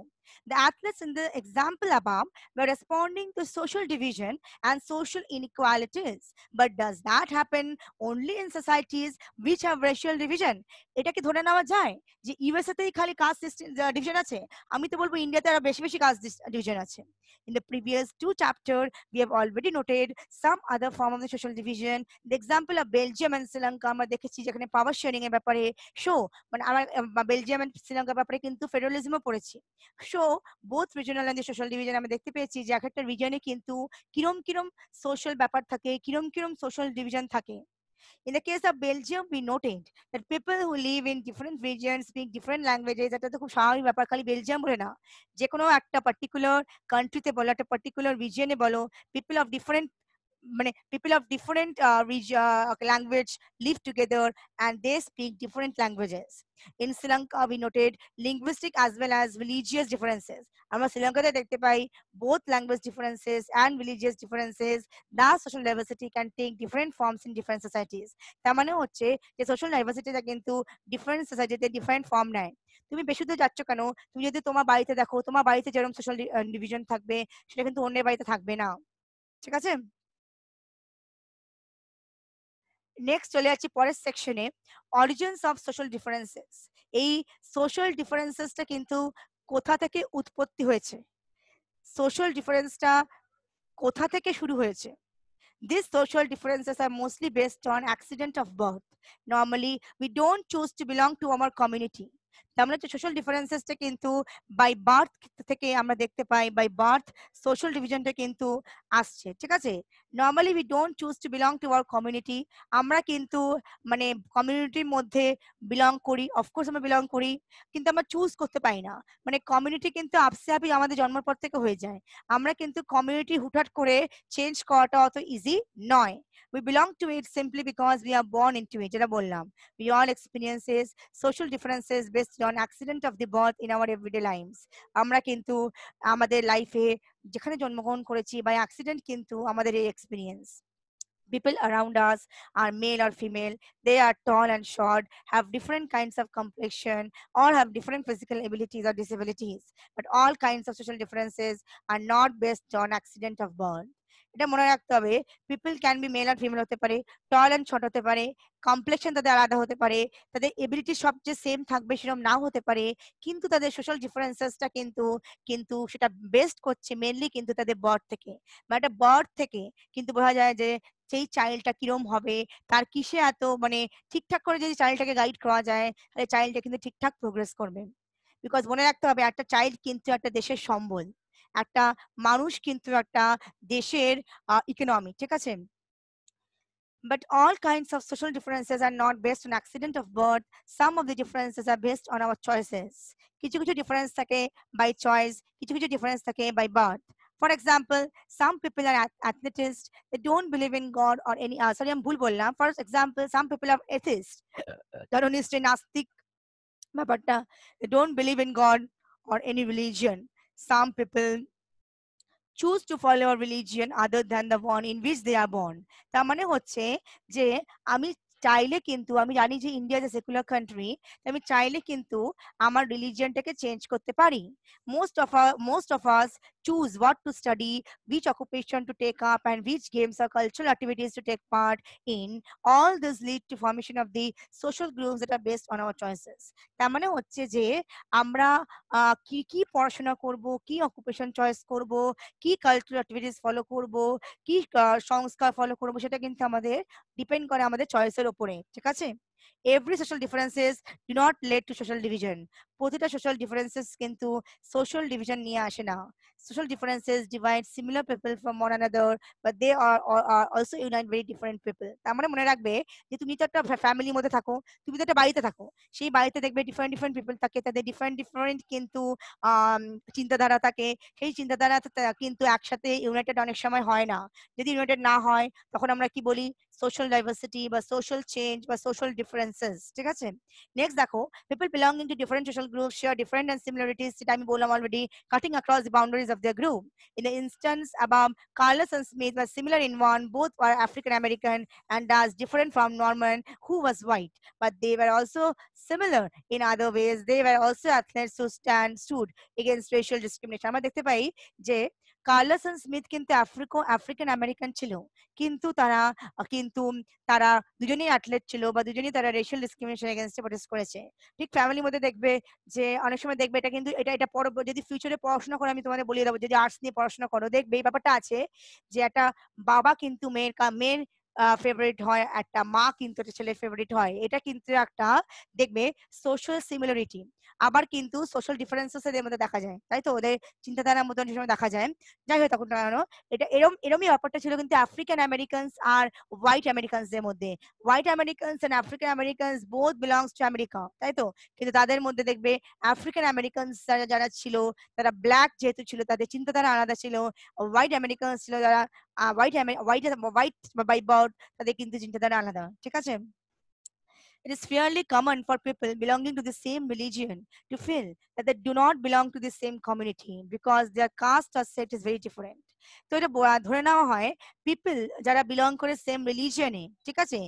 The athletes in the example above by responding to social division and social inequalities but does that happen only in societies which have racial division এটা কি ধরে নেওয়া যায় যে ইউএসএ তেই খালি কাস্ট সিস্টেম ডিভিশন আছে? আমি তো বলব ইন্ডিয়াতে আরও বেশি বেশি কাস্ট ডিভিশন আছে। In the previous two chapter we have already noted some other form of the social division the example of Belgium and Sri Lanka আমরা দেখেছি যেখানে পাওয়ার শেয়ারিং এর ব্যাপারে শো মানে আমার বেলজিয়াম এন্ড শ্রীলঙ্কার ব্যাপারে কিন্তু ফেডারেলিজমও পড়েছি show both regional and social division আমরা দেখতে পেয়েছি যে এক একটা রিজনে কিন্তু কিরম কিরম সোশ্যাল ব্যাপার থাকে কিরম কিরম সোশ্যাল ডিভিশন থাকে In the case of Belgium, we noted that people who live in different regions speak different languages. এটা তো খুব স্বাভাবিক ব্যাপার খালি বেলজিয়াম বলে না যে কোনো একটা পার্টিকুলার কান্ট্রিতে বলো একটা পার্টিকুলার রিজিয়নে বলো পিপল অফ ডিফারেন্ট মানে people of different language live together and they speak different languages in Sri Lanka we noted linguistic as well as religious differences আমরা শ্রীলঙ্কাতে দেখতে পাই both language differences and religious differences the social diversity can take different forms in different societies তার মানে হচ্ছে যে social ডাইভার্সিটিটা কিন্তু different সোসাইটিতে different form নেয়। তুমি বেশি দূর যাচ্ছ কেন? তুমি যদি তোমার বাড়িতে দেখো, তোমার বাড়িতে যেরকম সোশ্যাল ডিভিশন uh, থাকবে, সেটা কিন্তু অন্যের বাড়িতে থাকবে না। ঠিক আছে? নেক্সট চলে যাচ্ছি পরের সেকশনে অরিজিনস অফ সোশ্যাল ডিফারেন্সেস এই সোশ্যাল ডিফারেন্সেসটা কিন্তু কোথা থেকে উৎপত্তি হয়েছে? সোশ্যাল ডিফারেন্সটা কোথা থেকে শুরু হয়েছে? This social differences are mostly based on accident of birth normally we don't choose to belong to আমার কমিউনিটি তার মানে সোশ্যাল ডিফারেন্সেসটা কিন্তু বাই বার্থ থেকে আমরা দেখতে পাই বাই বার্থ সোশ্যাল ডিভিশনটা কিন্তু আসছে, ঠিক আছে? Normally we don't choose to belong to our community আমরা কিন্তু মানে কমিউনিটির মধ্যে বিলং করি অফকোর্স আমরা বিলং করি, কিন্তু আমরা চুজ করতে পারি না। মানে কমিউনিটি কিন্তু আপসে আপি আমাদের জন্মের পর থেকে হয়ে যায়। আমরা কিন্তু কমিউনিটি হুটহাট করে চেঞ্জ করাটা অত ইজি নয়। We belong to it simply because we are born into it, যেটা বললাম। We all experiences, social differences based on accident of the birth in our everyday lives আমরা কিন্তু আমাদের লাইফে যেখানে জন্মগ্রহণ করেছি বাই অ্যাক্সিডেন্ট কিন্তু আমাদের এই experience people around us are male or female they are tall and short have different kinds of complexion all have different physical abilities or disabilities but all kinds of social differences are not based on accident of birth এটা মনে রাখতে হবে people can be male আর female হতে পারে tall and ছোট হতে পারে কমপ্লেকশন তাদের আলাদা হতে পারে, তাদের এবিলিটি সব যে সেম থাকবে সেরকম নাও হতে পারে, কিন্তু তাদের সোশ্যাল ডিফারেন্সেসটা কিন্তু কিন্তু সেটা বেস্ট করছে মেনলি কিন্তু তাদের বার্থ থেকে। বা একটা বার্থ থেকে কিন্তু বোঝা যায় যে সেই চাইল্ডটা কিরম হবে, তার কিসে এত মানে ঠিকঠাক করে যদি চাইল্ডটাকে গাইড করা যায়, তাহলে চাইল্ডটা কিন্তু ঠিকঠাক প্রোগ্রেস করবে। বিকজ মনে রাখতে হবে একটা চাইল্ড কিন্তু একটা দেশের সম্বল। একটা মানুষ কিন্তু একটা দেশের ইকোনমি ঠিক আছে? But all kinds of social differences are not based on accident of birth. Some of the differences are based on our choices. কিছু কিছু ডিফারেন্স থাকে বাই চয়েস কিছু কিছু ডিফারেন্স থাকে by birth for example some people are athletist they don't believe in god or any sorry আমি ভুল বললাম। For example some people are atheist ধরো নিশ্চয়ই নাস্তিক ব্যাপারটা। They don't believe in god or any religion some people choose to follow a religion other than the one in which they are born. তার মানে হচ্ছে যে আমি চাইলে কিন্তু, আমি জানি যে ইন্ডিয়া যে সেকুলার কান্ট্রি আমি চাইলে কিন্তু আমার রিলিজিয়নটাকে চেঞ্জ করতে পারি। Most of most of us choose what to study, which occupation to take up, and which games or cultural activities to take part in. All this lead to formation of the social groups that are based on our choices. তার মানে হচ্ছে যে আমরা কি কি পড়াশোনা করব কি অকুপেশন চয়েস করব কি কালচারাল অ্যাক্টিভিটিস ফলো করব কি সংস্কার ফলো করব সেটা কিন্তু আমাদের ডিপেন্ড করে আমাদের চয়েসের উপরে ঠিক আছে every social differences do not lead to social division. প্রতিটা সোশ্যাল ডিফারেন্সেস কিন্তু সোশ্যাল ডিভিশন নিয়ে আসে না। Divide similar people from one another but they are, are, are also unite very different people. তার মানে মনে রাখবে যে তুমি তো একটা ফ্যামিলির মধ্যে থাকো তুমি তো একটা বাড়িতে থাকো। সেই বাড়িতে দেখবে ডিফারেন্ট ডিফারেন্ট পিপল থাকে তাদের ডিফারেন্ট ডিফারেন্ট কিন্তু চিন্তাধারা থাকে। সেই চিন্তাধারা কিন্তু একসাথে ইউনাইটেড অনেক সময় হয় না। যদি ইউনাইটেড না হয় তখন আমরা কি বলি? সোশ্যাল ডাইভার্সিটি বা সোশ্যাল চেঞ্জ বা সোশ্যাল ডিফারেন্সেস ঠিক আছে নেক্সট দেখো people belonging to different social group share different and similarities যেটা আমি বললাম already cutting across the boundaries of their group. In the instance about Carlos and Smith were similar in one, both were African American and thus different from Norman, who was white. But they were also similar in other ways. They were also athletes who stand stood against racial discrimination. আমরা দেখতে পাই যে Carlsen Smith কিন্তু আফ্রিকো African American ছিল। কিন্তু তারা কিন্তু তারা দুজনেই অ্যাথলেট ছিল বা দুজনেই তারা রেশিয়াল ডিসক্রিমিনেশন এগেনস্টে প্রোটেস্ট করেছে। ঠিক ফ্যামিলির মধ্যে দেখবে যে, অনেক সময় দেখবে এটা কিন্তু, এটা এটা পর যদি ফিউচারে পড়াশোনা করে আমি তোমাদের বলিয়ে দেবো, যদি আর্টস নিয়ে পড়াশোনা করো, দেখবে এই ব্যাপারটা আছে যে, একটা বাবা কিন্তু মেয়ের মেয়ের ফেভারিট হয়, একটা মা কিন্তু একটা ছেলের ফেভারিট হয়। এটা কিন্তু একটা, দেখবে সোশ্যাল সিমিলারিটি আবার কিন্তু সোশ্যাল ডিফারেন্সেস এদের মধ্যে দেখা যায়, তাই তো? ওদের চিন্তাধারার মতন সময় দেখা যায়। যাই হোক, তখন কেন এটা এরম, এরমই ব্যাপারটা ছিল কিন্তু আফ্রিকান আমেরিকানস আর হোয়াইট আমেরিকানসদের মধ্যে। White Americans and African Americans both belongs to America তাই তো? কিন্তু তাদের মধ্যে দেখবে আফ্রিকান আমেরিকানস যারা যারা ছিল, তারা ব্ল্যাক যেহেতু ছিল, তাদের চিন্তাধারা আলাদা ছিল। হোয়াইট আমেরিকানস ছিল যারা হোয়াইট হোয়াইট হোয়াইট বার্ড তাদের কিন্তু চিন্তাধারা আলাদা। ঠিক আছে? It is fairly common for people belonging to the same religion to feel that they do not belong to the same community because their caste or set is very different. তো এটা ধরে নেওয়া হয় পিপল যারা belong করে same রিলিজিয়নে ঠিক আছে?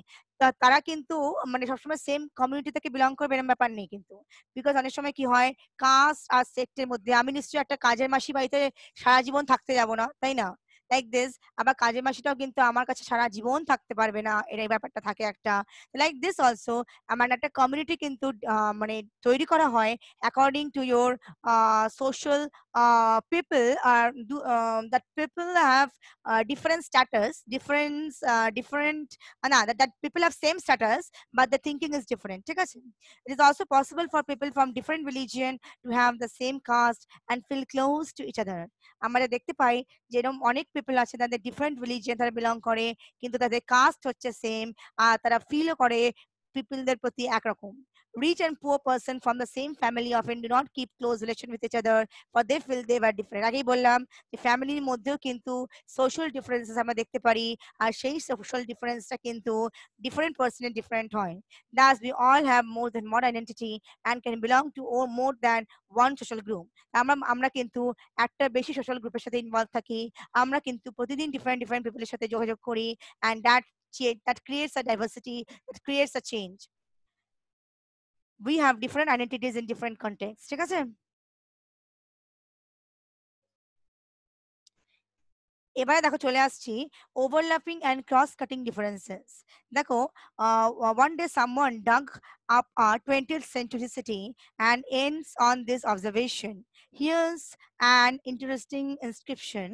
তারা কিন্তু মানে সবসময় সেম কমিউনিটি থেকে বিলং করবে এরকম ব্যাপার নেই কিন্তু। বিকজ অনেক সময় কি হয় কাস্ট আর সেক্টের মধ্যে আমি নিশ্চয়ই একটা কাজের মাসি বাড়িতে সারা জীবন থাকতে যাব না, তাই না? লাইক দিস আবার কাজের মাসিটাও কিন্তু আমার কাছে সারা জীবন থাকতে পারবে না এরাই ব্যাপারটা থাকে একটা। লাইক দিস অলসো আমার একটা কমিউনিটি কিন্তু মানে তৈরি করা হয় according to your social people R that people have different status difference different না that people have same status but the thinking is different ঠিক আছে? It is also possible for people from different religion to have the same caste and feel close to each other আমরা দেখতে পাই যে এরকম অনেক people আছে তাদের ডিফারেন্ট রিলিজিয়ান তারা বিলং করে, কিন্তু তাদের কাস্ট হচ্ছে সেম আর তারা ফিলও করে পিপলদের প্রতি একরকম rich and poor person from the same family often do not keep close relation with each other for they feel they were different আগেই বললাম যে ফ্যামিলির মধ্যেও কিন্তু সোশ্যাল ডিফারেন্সেস আমরা দেখতে পারি আর সেই সোশ্যাল ডিফারেন্সটা কিন্তু ডিফারেন্ট পার্সনের ডিফারেন্ট হয় Thus, we all have more than one identity and can belong to or more than one social group. আমরা আমরা কিন্তু একটা বেশি সোশ্যাল গ্রুপের সাথে ইনভলভ থাকি আমরা কিন্তু প্রতিদিন ডিফারেন্ট ডিফারেন্ট পিপলের সাথে যোগাযোগ করি and that that creates a diversity, that creates a change. We have different identities in different contexts ঠিক আছে এবারে দেখো চলে আসছি overlapping and cross cutting differences দেখো one day someone dug up a twentieth century city and ends on this observation here's an interesting inscription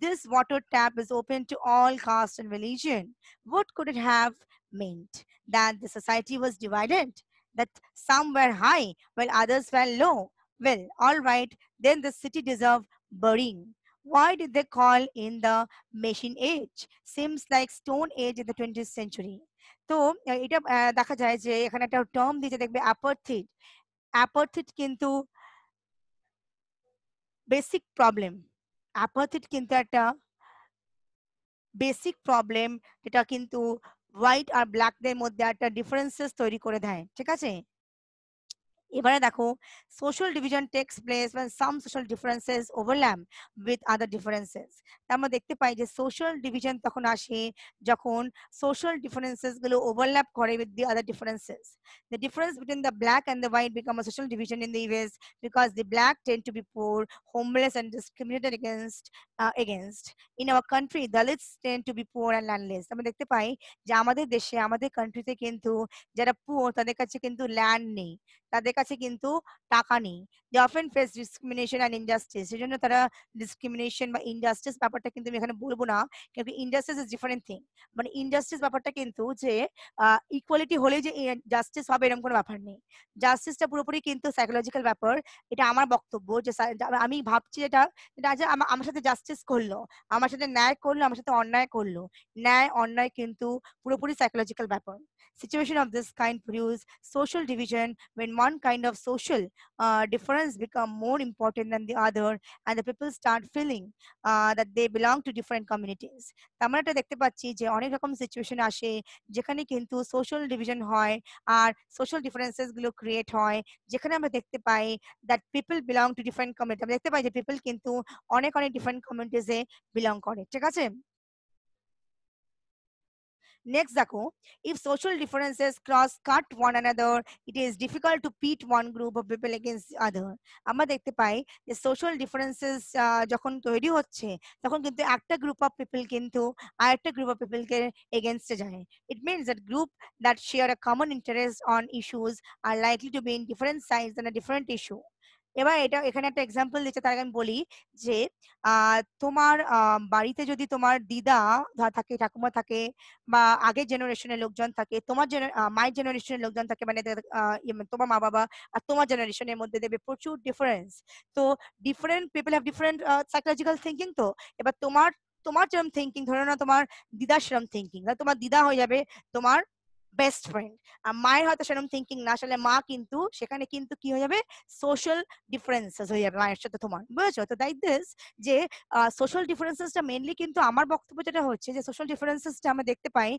This water tap is open to all caste and religion. What could it have meant? That the society was divided? That some were high while others were low? Well, all right, then the city deserved burying. Why did they call in the machine age? Seems like stone age in the 20th century. তো এটা দেখা যায় যে এখানে একটা term দিতে দেখবে অ্যাপার্থিড অ্যাপার্থিড কিন্তু বেসিক প্রবলেম অ্যাপার্থিড কিন্তু একটা বেসিক প্রবলেম যেটা কিন্তু হোয়াইট আর ব্ল্যাকদের মধ্যে একটা ডিফারেন্সেস তৈরি করে দেয়, ঠিক আছে? এবারে দেখো social division takes place when some social differences overlap with other differences আমরা দেখতে পাই যে সোশ্যাল ডিভিশন তখন আসে যখন সোশ্যাল ডিফারেন্সেসগুলো ওভারল্যাপ করে with the other differences the difference between the black and the white become a social division in the US because the black tend to be poor homeless and discriminated against against in our country Dalits tend to be poor and landless আমরা দেখতে পাই যে আমাদের দেশে, আমাদের কান্ট্রিতে কিন্তু যারা পুয়ার তাদের কাছে কিন্তু ল্যান্ড নেই। তাদের কাছে কিন্তু টাকা নেই। They often face discrimination and injustice সেজন্য তারা ডিসক্রিমিনেশন বা ইনজাস্টিস ব্যাপারটা কিন্তু আমি এখানে বলব না কিন্তু ইনজাস্টিস ইজ ডিফারেন্ট থিং মানে ইনজাস্টিস ব্যাপারটা কিন্তু যে ইকুয়ালিটি হলে যে জাস্টিস হবে এরকম কোনো ব্যাপার নেই। জাস্টিসটা পুরোপুরি কিন্তু সাইকোলজিক্যাল ব্যাপার, এটা আমার বক্তব্য যে আমি ভাবছি এটা এটা যে আমার সাথে জাস্টিস করল, আমার সাথে ন্যায় করল, আমার সাথে অন্যায় করল। ন্যায়, অন্যায় কিন্তু পুরোপুরি সাইকোলজিক্যাল ব্যাপার। Situation of this kind produce social division when one kind of social uh, difference become more important than the other and the people start feeling uh, that they belong to different communities আমরা এটা দেখতে পাচ্ছি যে অনেক রকম situation আসে যেখানে কিন্তু সোশ্যাল ডিভিশন হয় আর সোশ্যাল ডিফারেন্সেসগুলো ক্রিয়েট হয় যেখানে আমরা দেখতে পাই that people belong to different community আমরা দেখতে পাই যে পিপল কিন্তু অনেক অনেক ডিফারেন্ট কমিউনিটিজে বিলং করে ঠিক আছে Next, দেখো if social differences cross cut one another, it is difficult to pit one group of people against the other. আমরা দেখতে পাই যে social differences যখন তৈরি হচ্ছে তখন কিন্তু একটা গ্রুপ অফ পিপল কিন্তু আরেকটা গ্রুপ অফ পিপলকে এগেনস্টে যায় it means that group that share a common interest on issues are likely to be in different size than a different issue এবার এটা এখানে একটা এক্সাম্পল দিচ্ছে, তার আমি বলি যে তোমার বাড়িতে যদি তোমার দিদা থাকে, ঠাকুমা থাকে বা আগের জেনারেশনের লোকজন থাকে, তোমার মায়ের জেনারেশনের লোকজন থাকে মানে তোমার মা বাবা আর তোমার জেনারেশনের মধ্যে দেবে প্রচুর ডিফারেন্স তো different people have different psychological thinking তো। এবার তোমার তোমার যেরকম থিঙ্কিং ধরো না তোমার দিদার সেরকম থিঙ্কিং তোমার দিদা হয়ে যাবে তোমার বেস্ট ফ্রেন্ড আর মায়ের হয়তো সেরকম থিঙ্কিং না, আসলে মা কিন্তু, সেখানে কিন্তু কি হয়ে যাবে? সোশ্যাল ডিফারেন্সেস হয়ে যাবে মায়ের সাথে তোমার, বুঝেছ? তো দাই দিস যে সোশ্যাল ডিফারেন্সেসটা মেনলি কিন্তু আমার বক্তব্য যেটা হচ্ছে, যে সোশ্যাল ডিফারেন্সেসটা আমরা দেখতে পাই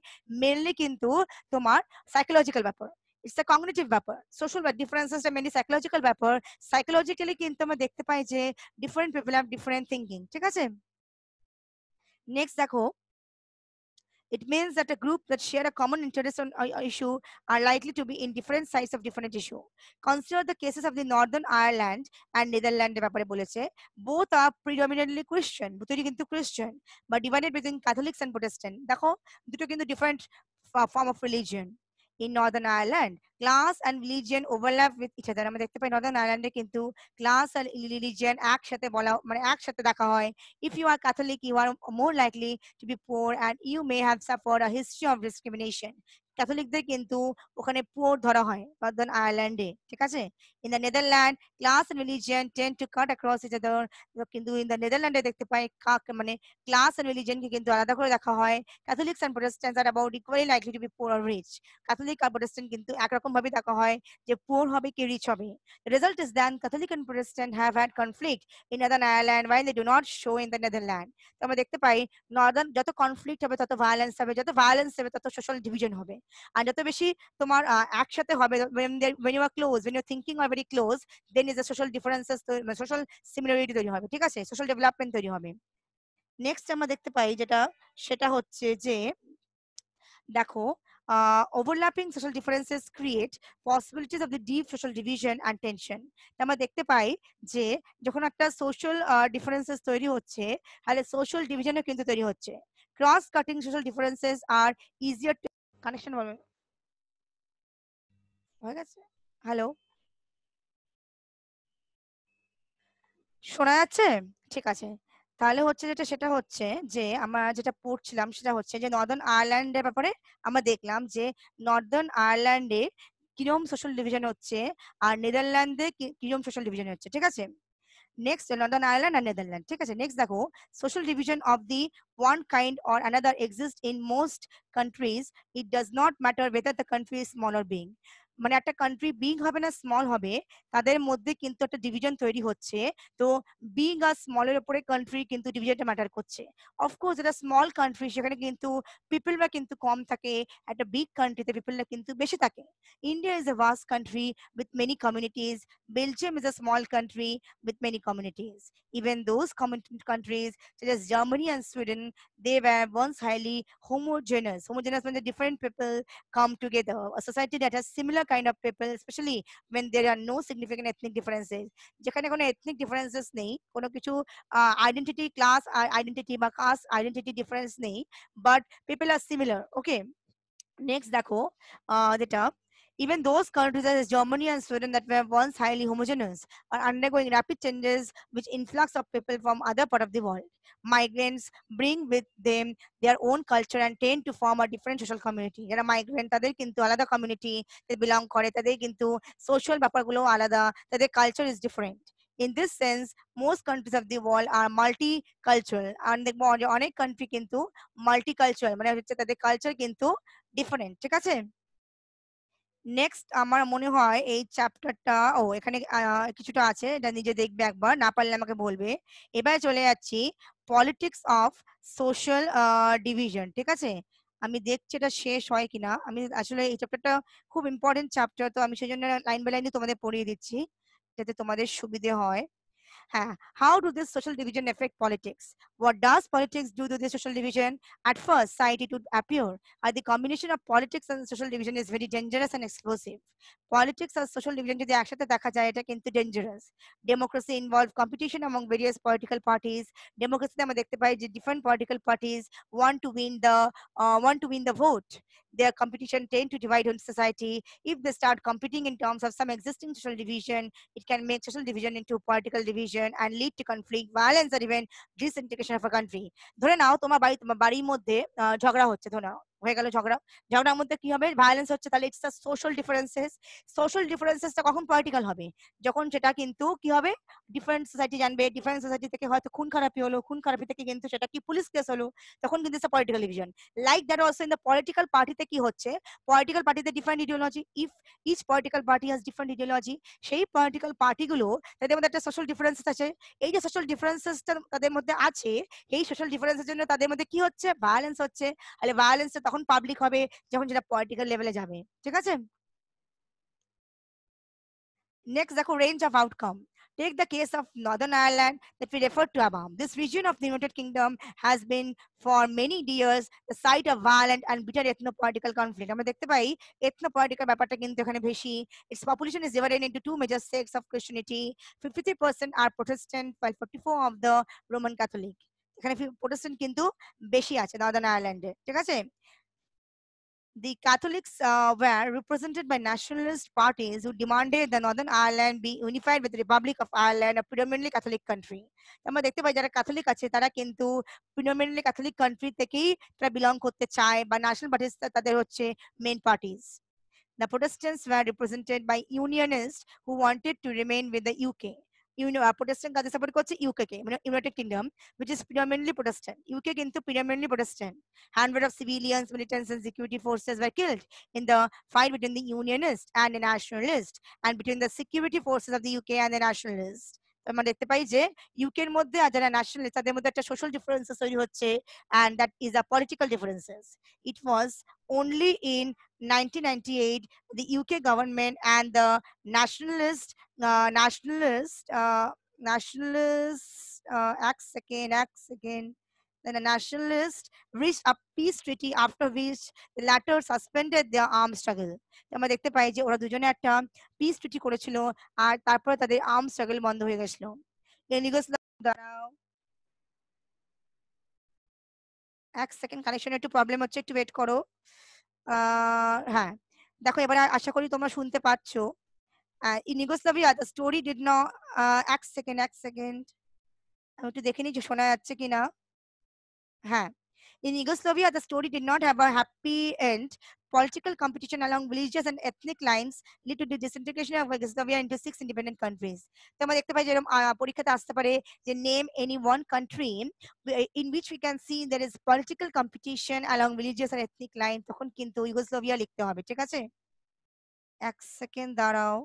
মেনলি কিন্তু তোমার সাইকোলজিক্যাল ব্যাপার। ইটস এ কগনিটিভ ব্যাপার। সোশ্যাল ডিফারেন্সেসটা মেনলি সাইকোলজিক্যাল ব্যাপার। সাইকোলজিক্যালি কিন্তু আমরা দেখতে পাই যে different people have different thinking ঠিক আছে? নেক্সট দেখো It means that a group that share a common interest on a issue are likely to be in different sides of different issue. Consider the cases of the Northern Ireland and Netherlands ব্যাপারে বলেছে both are predominantly Christian দুটোই কিন্তু Christian but divided between Catholics and Protestant দেখো দুটো কিন্তু different form of religion in Northern Ireland class and religion overlap with each other আমরা দেখতে পাই নর্দার্ন আয়ারল্যান্ডে কিন্তু ক্লাস আর রিলিজিয়ান একসাথে বলা মানে একসাথে দেখা হয়। If you are Catholic you are more likely to be poor and you may have suffer a history of discrimination ক্যাথলিকদের কিন্তু ওখানে পোর ধরা হয় নর্দার্ন আয়ারল্যান্ডে ঠিক আছে? In the Netherland class and religion tend to cut across each other কিন্তু in the নেদারল্যান্ডে দেখতে পাই মানে ক্লাস এন্ড রিলিজিয়ানকে কিন্তু আলাদা করে দেখা হয়। Catholics and Protestants are about equally likely to be poor or rich Catholic R Protestant কিন্তু একরকম ভাবে দেখা হয় যে পোর হবে কি রিচ হবে result is that catholic and protestant have had conflict in northern ireland while they do not show in the netherlands তো আমরা দেখতে পাই নর্দার্ন যত কনফ্লিক্ট হবে তত ভায়োলেন্স হবে যত ভায়োলেন্স হবে তত সোশ্যাল ডিভিশন হবে আর যত বেশি তোমার একসাথে হবে when you are close when your thinking are very close then is the social differences social similarity তৈরি হবে ঠিক আছে সোশ্যাল ডেভেলপমেন্ট তৈরি হবে নেক্সট আমরা দেখতে পাই যেটা সেটা হচ্ছে যে দেখো uh, overlapping social differences create possibilities of the deep social division and tension. আমরা দেখতে পাই যে যখন একটা সোশ্যাল ডিফারেন্সেস তৈরি হচ্ছে তাহলে সোশ্যাল ডিভিশনও কিন্তু তৈরি হচ্ছে। Cross cutting social differences are easier connection বলবে হয়ে গেছে? হ্যালো শোনা যাচ্ছে? ঠিক আছে। তাহলে হচ্ছে যেটা, সেটা হচ্ছে যে, আমরা যেটা পড়ছিলাম সেটা হচ্ছে যে নর্দার্ন আয়ারল্যান্ডের ব্যাপারে আমরা দেখলাম যে নর্দার্ন আয়ারল্যান্ডে কিরম সোশ্যাল ডিভিশন হচ্ছে আর নেদারল্যান্ডে কিরম সোশ্যাল ডিভিশন হচ্ছে, ঠিক আছে? নেক্সট নর্দার্ন আয়ারল্যান্ড আর নেদারল্যান্ড ঠিক আছে? নেক্সট দেখো social division of the one kind or another exist in most countries it does not matter whether the country is small or big মানে একটা কান্ট্রি বিগ হবে না স্মল হবে তাদের মধ্যে কিন্তু একটা ডিভিশন তৈরি হচ্ছে তো বিগ আর স্মলের উপরে কান্ট্রি কিন্তু ডিভিশনটা ম্যাটার করছে অফকোর্স এটা স্মল কান্ট্রি সেখানে কিন্তু পিপলরা কিন্তু কম থাকে একটা বিগ কান্ট্রিতে পিপলরা কিন্তু বেশি থাকে India is a vast country with many communities Belgium is a small country with many communities even those countries such as Germany and Sweden, they were once highly homogeneous. Homogeneous means different people come together. A that similar kind of people, especially when there are no significant ethnic differences. যেখানে কোনো ethnic differences নেই কোনো কিছু identity class identity বা caste identity difference নেই but people are similar okay next দেখো যেটা even those countries as Germany and Sweden that were once highly homogeneous are undergoing rapid changes which influx of people from other part of the world. Migrants bring with them their own culture and tend to form a different social community. যারা migrant তাদের কিন্তু আলাদা community তে belong করে তাদের কিন্তু social ব্যাপারগুলো আলাদা তাদের culture is different. In this sense, most countries of the world are multicultural. আর দেখবো অনেক country কিন্তু multicultural মানে হচ্ছে তাদের culture কিন্তু different. ঠিক আছে? নেক্সট আমার মনে হয় এই চ্যাপ্টারটা ও এখানে কিছুটা আছে, এটা নিজে দেখবে একবার, না পারলে আমাকে বলবে। এবার চলে যাচ্ছি পলিটিক্স অফ সোশ্যাল ডিভিশন ঠিক আছে? আমি দেখছি এটা শেষ হয় কিনা। আমি আসলে এই চ্যাপ্টারটা খুব ইম্পর্টেন্ট চ্যাপ্টার তো আমি সেই জন্য লাইন বাই লাইনে তোমাদের পড়িয়ে দিচ্ছি, যাতে তোমাদের সুবিধে হয়। how do this social division affect politics? What does politics do to this social division? At first sight, it would appear that the combination of politics and social division is very dangerous and explosive. Politics R social division যদি একসাথে দেখা যায় এটা কিন্তু dangerous. Democracy involve competition among various political parties. Democracy আমরা দেখতে পাই যে different political parties want to win the uh, want to win the vote. Their competition tend to divide on society. If they start competing in terms of some existing social division, it can make social division into political division division and lead to conflict, violence or even disintegration of a country. ধরে নাও তোমার বাড়ি তোমার বাড়ির মধ্যে ঝগড়া হচ্ছে ধরে নাও হয়ে গেল ঝগড়া। ঝগড়ার মধ্যে কি হবে? ভায়োলেন্স হচ্ছে, তাহলে ইটস সোশ্যাল ডিফারেন্সেস সোশ্যাল ডিফারেন্সেসটা কখন পলিটিক্যাল হবে? যখন সেটা কিন্তু কি হবে? ডিফারেন্ট সোসাইটি জানবে। ডিফারেন্ট সোসাইটি থেকে হয়তো খুন খারাপি হলো, খুন খারাপি থেকে কিন্তু সেটা কি পুলিশ কেস হলো? তখন কিন্তু it's political division like that also in the political পার্টিতে কি হচ্ছে? পলিটিক্যাল পার্টিতে different ideology if each political party has different ideology সেই পলিটিক্যাল পার্টিগুলো তাদের মধ্যে একটা সোশ্যাল ডিফারেন্সেস আছে। এই যে সোশ্যাল ডিফারেন্সেসটা তাদের মধ্যে আছে এই সোশ্যাল ডিফারেন্সের জন্য তাদের মধ্যে কি হচ্ছে? ভায়োলেন্স হচ্ছে। তাহলে ভায়োলেন্স তখন পাবলিক হবে যখন যেটা পলিটিক্যাল লেভেলে যাবে ঠিক আছে নেক্সট দেখো range of outcome Take the case of Northern Ireland that we referred to above. This region of the United Kingdom has been for many years the site of violent and bitter ethno-political conflict. আমরা দেখতে পাই ethno-political ব্যাপারটা কিন্তু এখানে বেশি its population is divided into two major sects of Christianity 53% are Protestant while 44 of the Roman Catholic এখানে Protestant কিন্তু বেশি আছে নর্দার্ন আয়ারল্যান্ডে ঠিক আছে the Catholics uh, were represented by nationalist parties who demanded the Northern Ireland be unified with the Republic of Ireland, a predominantly Catholic country. আমরা দেখতে পাই যারা ক্যাথলিক আছে তারা কিন্তু predominantly Catholic country থেকেই তারা বিলং করতে চায় বা ন্যাশনাল পার্টিস তাদের হচ্ছে main parties The Protestants were represented by unionists who wanted to remain with the UK. Protestant কাজে সাপোর্ট করছে ইউকে কে মানে united kingdom which is predominantly Protestant. UK কিন্তু predominantly Protestant. Hundreds of civilians, militants, and security forces were killed in the fight between the Unionists and the Nationalists, and between the security forces of the UK and the Nationalists. মানে দেখতে পাই যে UK এর মধ্যে আর যারা national তাদের মধ্যে একটা সোশ্যাল ডিফারেন্সেস তৈরি হচ্ছে and that is a political differences it was only in the UK government and the nationalist nationalist nationalist এক সেকেন্ড এক second then the nationalists reached a peace treaty, after which the latter suspended their armed struggle. আমরা দেখতে পাই যে ওরা দুজনে একটা piece ট্রিটি করেছিল, আর তারপরে তাদের আর্ম স্ট্রাগল বন্ধ হয়ে গেছিল। দাঁড়াও এক সেকেন্ড কানেকশন একটু প্রবলেম হচ্ছে, একটু ওয়েট করো। হ্যাঁ দেখো, এবারে আশা করি তোমরা শুনতে পাচ্ছ in Yugoslavia the story did ন এক সেকেন্ড এক সেকেন্ড আমি একটু দেখে নিই যে শোনা যাচ্ছে কিনা। হ্যাঁ In Yugoslavia, the story did not have a happy end. Political competition along religious and ethnic lines led to the disintegration of Yugoslavia into six independent countries. তো আমরা দেখতে পাই যেরকম পরীক্ষাতে আসতে পারে যে name any one country in which we can see there is political competition along religious R ethnic line তখন কিন্তু ইউগোস্লাভিয়া লিখতে হবে ঠিক আছে এক সেকেন্ড দাঁড়াও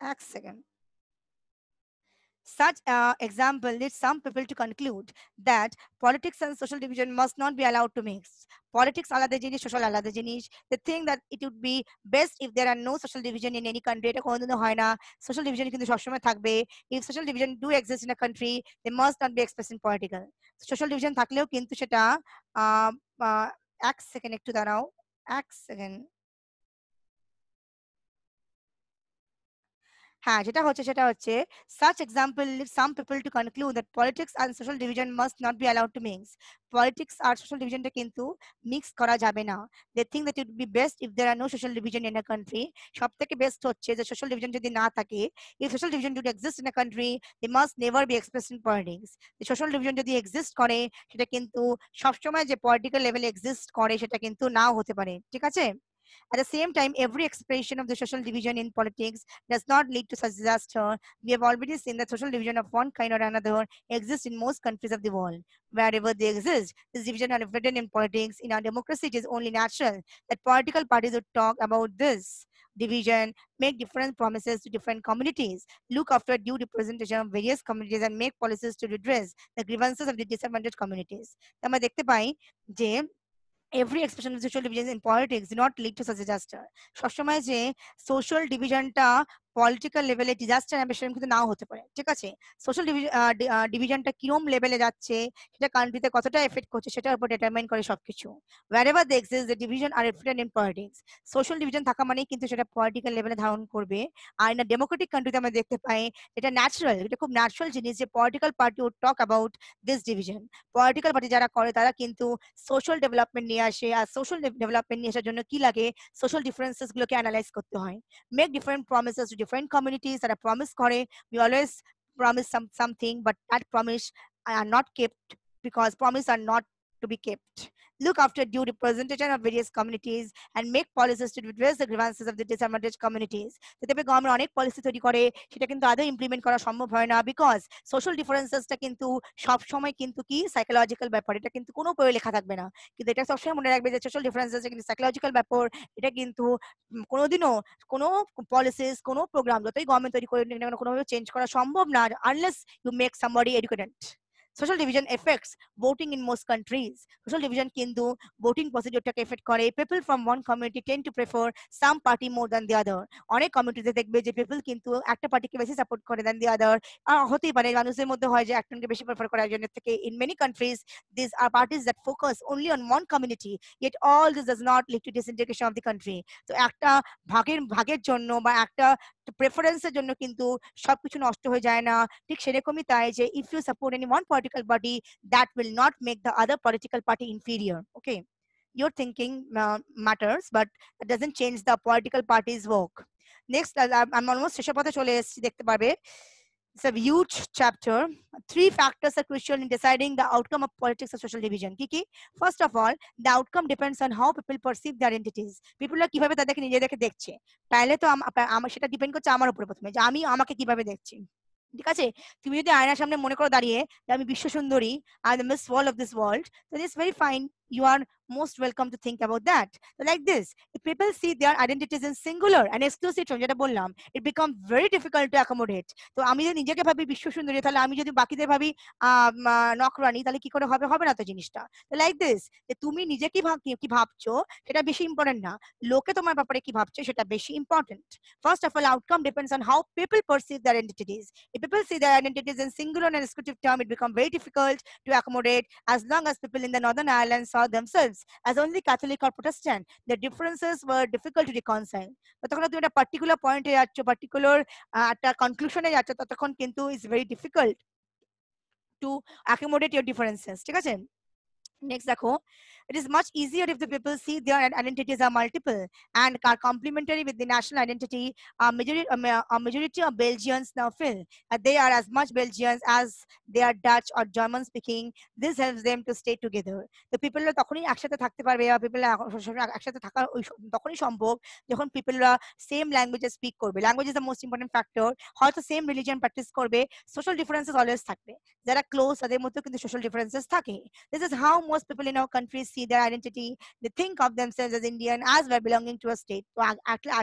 এক second Such uh, example leads some people to conclude that politics and social division must not be allowed to mix. Politics আলাদা জিনিস, social আলাদা জিনিস. They think that it would be best if there are no social division in any country. এটা কোনোদিনও হয় না. Social division কিন্তু সবসময় থাকবে. If social division do exist in a country, they must not be expressed in political. Social division থাকলেও কিন্তু সেটা এক সেকেন্ড একটু দাঁড়াও এক সেকেন্ড হ্যাঁ যেটা হচ্ছে, সেটা হচ্ছে such example live some people to conclude that politics and social division must not be allowed to mix politics R social ডিভিশনটা কিন্তু মিক্স করা যাবে না। They think that you'd be best if there are no social division in a country সব থেকে best হচ্ছে যে social division যদি না থাকে ইফ সোশ্যাল ডিভিশন যদি exist in a country they must never be express in politics social division যদি exist করে, সেটা কিন্তু সবসময় যে পলিটিক্যাল লেভেলে এক্সিস্ট করে, সেটা কিন্তু নাও হতে পারে। ঠিক আছে? At the same time, every expression of the social division in politics does not lead to such disaster. We have already seen that social division of one kind or another exists in most countries of the world. Wherever they exist, this division are reflected in politics. In our democracy, it is only natural that political parties would talk about this division, make different promises to different communities, look after due representation of various communities, and make policies to redress the grievances of the disadvantaged communities. আমরা দেখতে পাই যে Every expression of social division in politics do not lead to such disaster. সবসময় যে social ডিভিশনটা political লেভেলে disaster সেরকম কিন্তু নাও হতে পারে, ঠিক আছে? সোশ্যাল ডিভিশনটা কিরম লেভেলে যাচ্ছে, সেটা কান্ট্রিতে কতটা এফেক্ট করছে, সেটার উপর ডিটারমাইন করে সবকিছু। Wherever they exist the division are reflected in politics social division থাকা মানেই কিন্তু সেটা পলিটিক্যাল লেভেলে ধারণ করবে। আর ইন ডেমোক্রেটিক কান্ট্রিতে আমরা দেখতে পাই, এটা ন্যাচারাল এটা খুব ন্যাচারাল জিনিস যে political party would talk about this division political party যারা করে, তারা কিন্তু সোশ্যাল ডেভেলপমেন্ট নিয়ে আসে, আর সোশ্যাল ডেভেলপমেন্ট নিয়ে আসার জন্য কি লাগে? সোশ্যাল ডিফারেন্সেস গুলোকে অ্যানালাইজ করতে হয়। Make different promises to different communities that are promise করে we always promise some something but that promise are not kept because promise are not to be kept look after due representation of various communities and make policies to redress the grievances of the disadvantaged communities. যাতে government অনেক policy তৈরি করে, সেটা কিন্তু আদৌ implement করা সম্ভব হয় না বিকজ সোশ্যাল ডিফারেন্সেসটা কিন্তু সব সময় কিন্তু কি সাইকোলজিক্যাল ব্যাপার, এটা কিন্তু কোনো বইয়ে লেখা থাকবে না। কিন্তু এটা সবসময় মনে রাখবে যে সোশ্যাল ডিফারেন্সেস কিন্তু সাইকোলজিক্যাল ব্যাপার, এটা কিন্তু কোনোদিনও কোনো পলিসিস কোনো প্রোগ্রাম যতই গভর্নমেন্ট তৈরি করে কোনোভাবে চেঞ্জ করা সম্ভব না unless you make somebody educated social division effects voting in most countries social division কিন্তু ভোটিং প্রসিডিওরটাকে এফেক্ট করে people from one community tend to prefer some party more than the other অনেক কমিউনিটিতে দেখবে যে পিপল কিন্তু একটা পার্টিকে বেশি সাপোর্ট করে দেন দি আদার হতেই পারে মানুষের মধ্যে হয় যে একজনকে বেশি প্রেফার করে একজনের থেকে in many countries this are parties that focus only on one community it all this does not lead to disintegration of the country তো একটা ভাগের ভাগের জন্য বা একটা প্রেফারেন্সের জন্য কিন্তু সবকিছু নষ্ট হয়ে যায় না। ঠিক সেরকমই তাই যে if you support any one political party that will not make the other political party inferior okay your thinking uh, matters but it doesn't change the political party's work next i'm almost it's a huge chapter three factors are crucial in deciding the outcome of politics or social division kiki first of all the outcome depends on how people perceive their identities people are কীভাবে তাদেরকে নিজেদেরকে দেখছে তাহলে তো আমার সেটা depend করছে আমার উপরে প্রথমে যে আমি আমাকে কীভাবে দেখছি ঠিক আছে? তুমি যদি আয়নার সামনে মনে করো দাঁড়িয়ে আমি বিশ্ব সুন্দরী I the Miss World of this world is very fine you are most welcome to think about that. So like this, if people see their identities in singular and exclusive term যেটা বললাম it becomes very difficult to accommodate তো আমি যদি নিজেকে ভাবি বিশ্ব সুন্দরী তাহলে আমি যদি বাকিদের ভাবি নকরানি তাহলে কি করে হবে হবে না তো জিনিসটা লাইক দিস যে তুমি নিজে কি ভাব কি ভাবছ সেটা বেশি ইম্পর্টেন্ট না লোকে তোমার ব্যাপারে কি ভাবছে সেটা বেশি important first of all outcome depends on how people perceive their identities if people see their identities in singular and exclusive term it becomes very difficult to accommodate as long as people in the northern ireland saw themselves as only Catholic or Protestant. The differences were difficult to reconcile. ততক্ষণ তুমি একটা particular পয়েন্টে যাচ্ছ particular একটা কনক্লুশনে যাচ্ছ, ততক্ষণ কিন্তু is very difficult to accommodate your differences ঠিক আছে নেক্সট দেখো it is much easier if the people see their identities are multiple and are complementary with the national identity. A majority, a majority of Belgians now feel that they are as much Belgians as they are Dutch or German speaking. This helps them to stay together. The people তখনই একসাথে থাকতে পারবে বা people একসাথে থাকা তখনই সম্ভব যখন পিপলরা সেম ল্যাঙ্গুয়েজে স্পিক করবে language is the most important factor হয়তো সেম রিলিজিয়ান প্র্যাকটিস করবে সোশ্যাল ডিফারেন্সেস অলওয়েজ থাকবে যারা ক্লোজ তাদের মধ্যে কিন্তু সোশ্যাল ডিফারেন্সেস থাকে this is how most people in our countries see their identity, they think of themselves as indian, as well belonging to a state. তো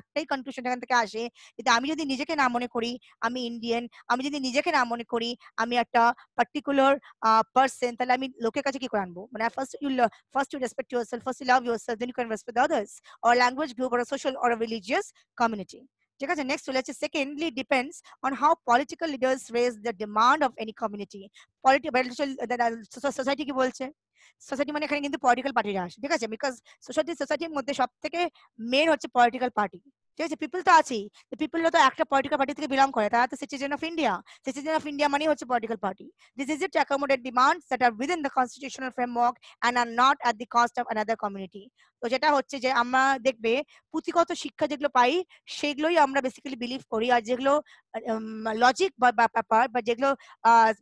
একটাই conclusion এখান থেকে আসে যে আমি যদি নিজেকে না মনে করি, আমি ইন্ডিয়ান আমি যদি নিজেকে না মনে করি, আমি একটা পার্টিকুলার পার্সন তাহলে আমি লোকের কাছে কি করে আনব? মানে first you first you respect yourself first you love yourself then you can respect others or language group or social or religious community ঠিক আছে? নেক্সট চলে যাচ্ছে secondly depends on how political leaders raise the demand of any community society কি বলছে? Society মানে এখানে কিন্তু political পার্টিরা আসে, ঠিক আছে? বিকজ সোসাইটি সোসাইটির মধ্যে সব থেকে মেন হচ্ছে পলিটিক্যাল পার্টি ঠিক আছে? পিপল তো আছেই। পিপল তো একটা পলিটিক্যাল পার্টি থেকে বিলং করে। তারা তো citizen of India citizen of India মানে হচ্ছে political party this is it accommodate demands that are within the constitutional framework and are not at the cost of another community তো যেটা হচ্ছে যে, আমরা দেখবে পুঁথিগত শিক্ষা যেগুলো পাই, সেগুলোই আমরা বেসিক্যালি বিলিভ করি। আর যেগুলো লজিক বা ব্যাপার বা যেগুলো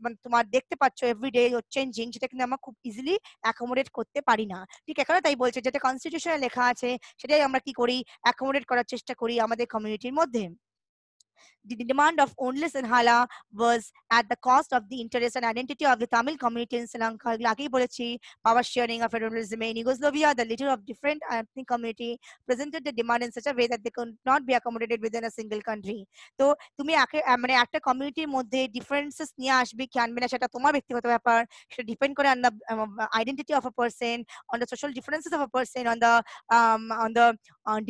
মানে তোমার দেখতে পাচ্ছ এভরিডে চেঞ্জিং সেটা কিন্তু আমরা খুব ইজিলি অ্যাকোমোডেট করতে পারি না। ঠিক এখানে তাই বলছে, যেটা কনস্টিটিউশনে লেখা আছে, সেটাই আমরা কি করি? অ্যাকোমোডেট করার চেষ্টা করি আমাদের কমিউনিটির মধ্যে। the demand of only Sinhala was at the cost of the interest and identity of the Tamil community in Sri Lanka. আগেই বলেছি power sharing of federalism in Yugoslavia, the leader of different ethnic community presented the demand in such a way that they could not be accommodated within a single country. তো তুমি মানে একটা কমিউনিটির মধ্যে differences নিয়ে আসবে কি আনবে না সেটা তোমার ব্যক্তিগত ব্যাপার সেটা ডিপেন্ড করে on the identity of a person on the social differences of a person on the on the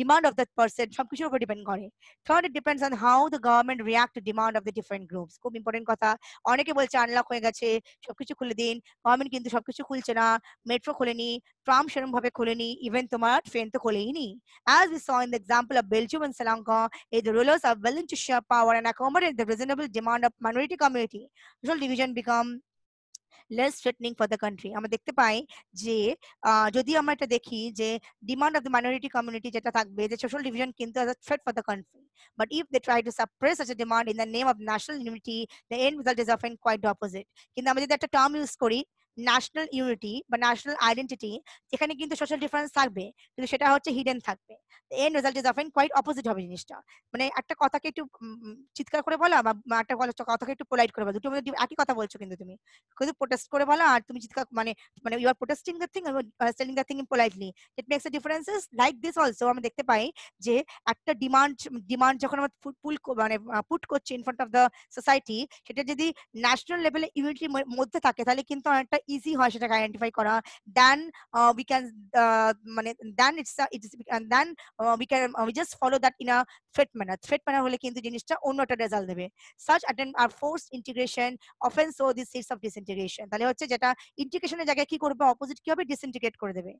demand of that person সবকিছুর উপর ডিপেন্ড করে third it depends on how the government React to demand of the different groups খুব important কথা। অনেকে বলছে unlock হয়ে গেছে, সবকিছু খুলে দিন। গভর্নমেন্ট কিন্তু সবকিছু খুলছে না। মেট্রো খোলেনি ট্রাম সেরকম ভাবে খোলেনি ইভেন তোমার ট্রেন তো খোলেই নি। We saw in the example of Belgium and Sri Lanka if the rulers are willing to share power and accommodate the reasonable demand of minority community. Social division become less threatening for the country আমরা দেখতে পাই যে যদি আমরা এটা দেখি যে demand of the minority community যেটা থাকবে, যে সোশ্যাল ডিভিশন কিন্তু as a threat for the country but if they try to suppress such a demand in the name of national unity, the end result is often quite the opposite. কিন্তু আমরা যদি একটা term use করি national unity বা national identity যেখানে কিন্তু social difference থাকবে, কিন্তু সেটা হচ্ছে হিডেন থাকবে। An result is often quite opposite হবে জিনিসটা। মানে একটা কথাকে একটু চিৎকার করে বলা বা একটা কথাকে একটু পোলাইট করে বলা। দুটো মধ্যে একই কথা বলছো কিন্তু তুমি। কিন্তু প্রোটেস্ট করে বলা, আর তুমি চিৎকার মানে মানে you are protesting the thing selling the thing in politely it makes a differences like this also আমরা দেখতে পাই যে একটা ডিমান্ড ডিমান্ড যখন আমরা পুল মানে পুট করছি in front of the society সেটা যদি ন্যাশনাল লেভেলে ইউনিটির মধ্যে থাকে, তাহলে কিন্তু অনেকটা ইজি হয় সেটাকে আইডেন্টিফাই করা। দেন উই ক্যান মানে then it's it's then we can we just follow that in a threat manner threat manner হলে কিন্তু জিনিসটা অন্য একটা রেজাল্ট দেবে। Such attend are force integration often so this sits of disintegration তাহলে হচ্ছে যেটা ইন্টিগ্রেশনের জায়গায় কি করবে? অপোজিট কি হবে? ডিসইন্টিগ্রেট করে দেবে।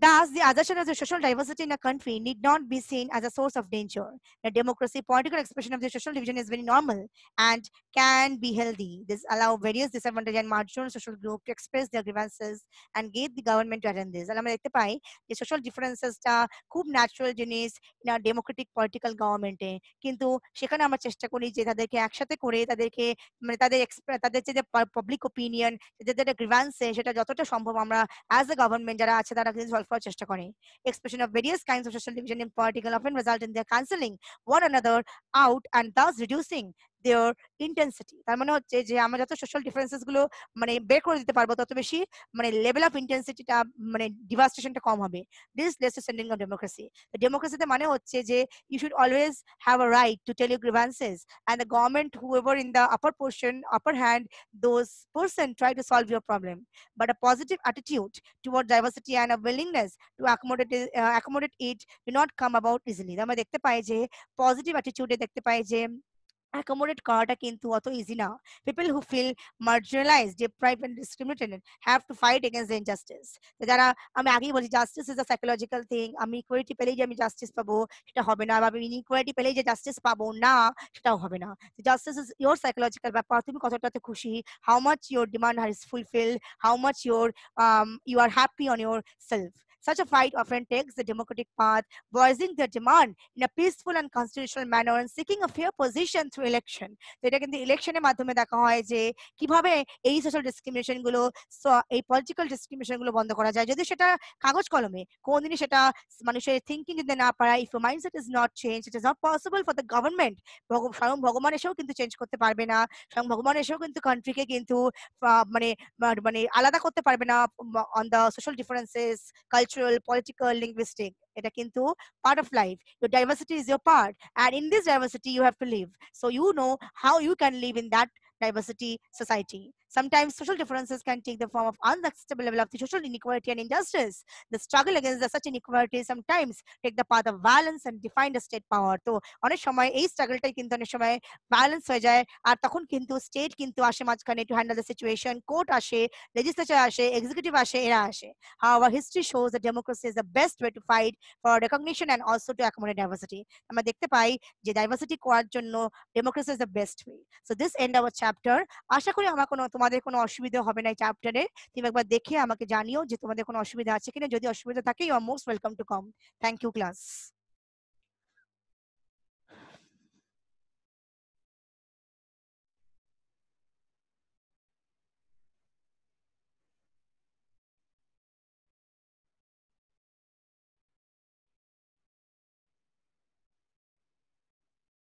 Thus, the assertion of the social diversity in a country need not be seen as a source of danger. The democracy, political expression of the social division is very normal and can be healthy. This allow various disadvantaged and marginal social group to express their grievances and get the government to attend this. পাই যে social ডিফারেন্সেসটা খুব natural জিনিস in Democratic political গভর্নমেন্টে কিন্তু সেখানে আমরা চেষ্টা করি যে তাদেরকে একসাথে করে তাদেরকে মানে তাদের তাদের যে পাবলিক ওপিনিয়ন যাদের গ্রিভান্সে সেটা যতটা সম্ভব আমরা অ্যাজ এ গভর্নমেন্ট যারা আছে তারা কিন্তু করার চেষ্টা করে expression of various kinds of social division in political often result in their cancelling one another out and thus reducing their intensity তার মানে হচ্ছে যে, আমরা যত সোশ্যাল ডিফারেন্সেসগুলো মানে বের করে দিতে পারব, তত বেশি মানে লেভেল অফ ইন্টেন্সিটিটা মানে ডিভাস্টেশনটা কম হবে। This less sending of democracy ডেমোক্রেসিতে মানে হচ্ছে যে you should always have a right to tell you grievances and the government who ever in the upper portion upper hand those person try to solve your problem but a positive attitude toward diversity and a willingness to accommodate accommodate it do not come about easily আমরা দেখতে পাই যে positive অ্যাটিটিউডে দেখতে পাই যে accommodate করাটা কিন্তু অত ইজি না। People who feel marginalize deprive and discriminated have to fight against the injustice যারা, আমি আগেই বলি justice is a psychological thing আমি ইকুয়ালিটি পেলেই যে আমি জাস্টিস পাবো, সেটা হবে না। বা আমি ইনইকুয়ালিটি পেলেই যে জাস্টিস পাবো না, সেটাও হবে না। জাস্টিস ইজ ইয়োর সাইকোলজিক্যাল ব্যাপার। তুমি কতটাতে খুশি? How much your demand is fulfil how much your you are happy on your self Such a fight often takes the democratic path, voicing their demand in a peaceful and constitutional manner and seeking a fair position through election. তো এটা কিন্তু ইলেকশনের মাধ্যমে দেখা হয় যে কীভাবে এই সোশ্যাল ডিসক্রিমিনেশনগুলো এই পলিটিক্যাল ডিসক্রিমিনেশনগুলো বন্ধ করা যায় যদি সেটা কাগজ কলমে কোনদিনই সেটা মানুষের থিঙ্কিং যদি না পারায় if mindset is not change it is not possible for the government স্বয়ং ভগবান এসেও কিন্তু চেঞ্জ করতে পারবে না স্বয়ং ভগবান এসেও কিন্তু কান্ট্রিকে কিন্তু মানে মানে আলাদা করতে পারবে না on the social differences culture cultural, political, linguistic. এটা কিন্তু part of life. Your diversity is your part. And in this diversity, you have to live. So you know how you can live in that diversity society. Sometimes social differences can take the form of unacceptable level of the social inequality and injustice. The struggle against the such inequality sometimes take the path of violence and define the state power. তো অনেক সময় এই স্ট্রাগলটাই কিন্তু অনেক সময় balance হয়ে যায় আর তখন কিন্তু স্টেট কিন্তু আসে মাঝখানে to handle the situation court আসে লেজিসলেচার আসে এক্সিকিউটিভ আসে এরা আসে However, history shows that democracy is the best way to fight for recognition and also to accommodate diversity. আমরা দেখতে পাই যে ডাইভার্সিটি করার জন্য democracy is the best way so this end our chapter আশা করি আমার কোনো তোমাদের কোনো অসুবিধা হবে না এই চ্যাপ্টারে তুমি একবার দেখে আমাকে জানিও যে তোমাদের কোনো অসুবিধা আছে কিনা। যদি অসুবিধা থাকে you are most welcome to come thank you class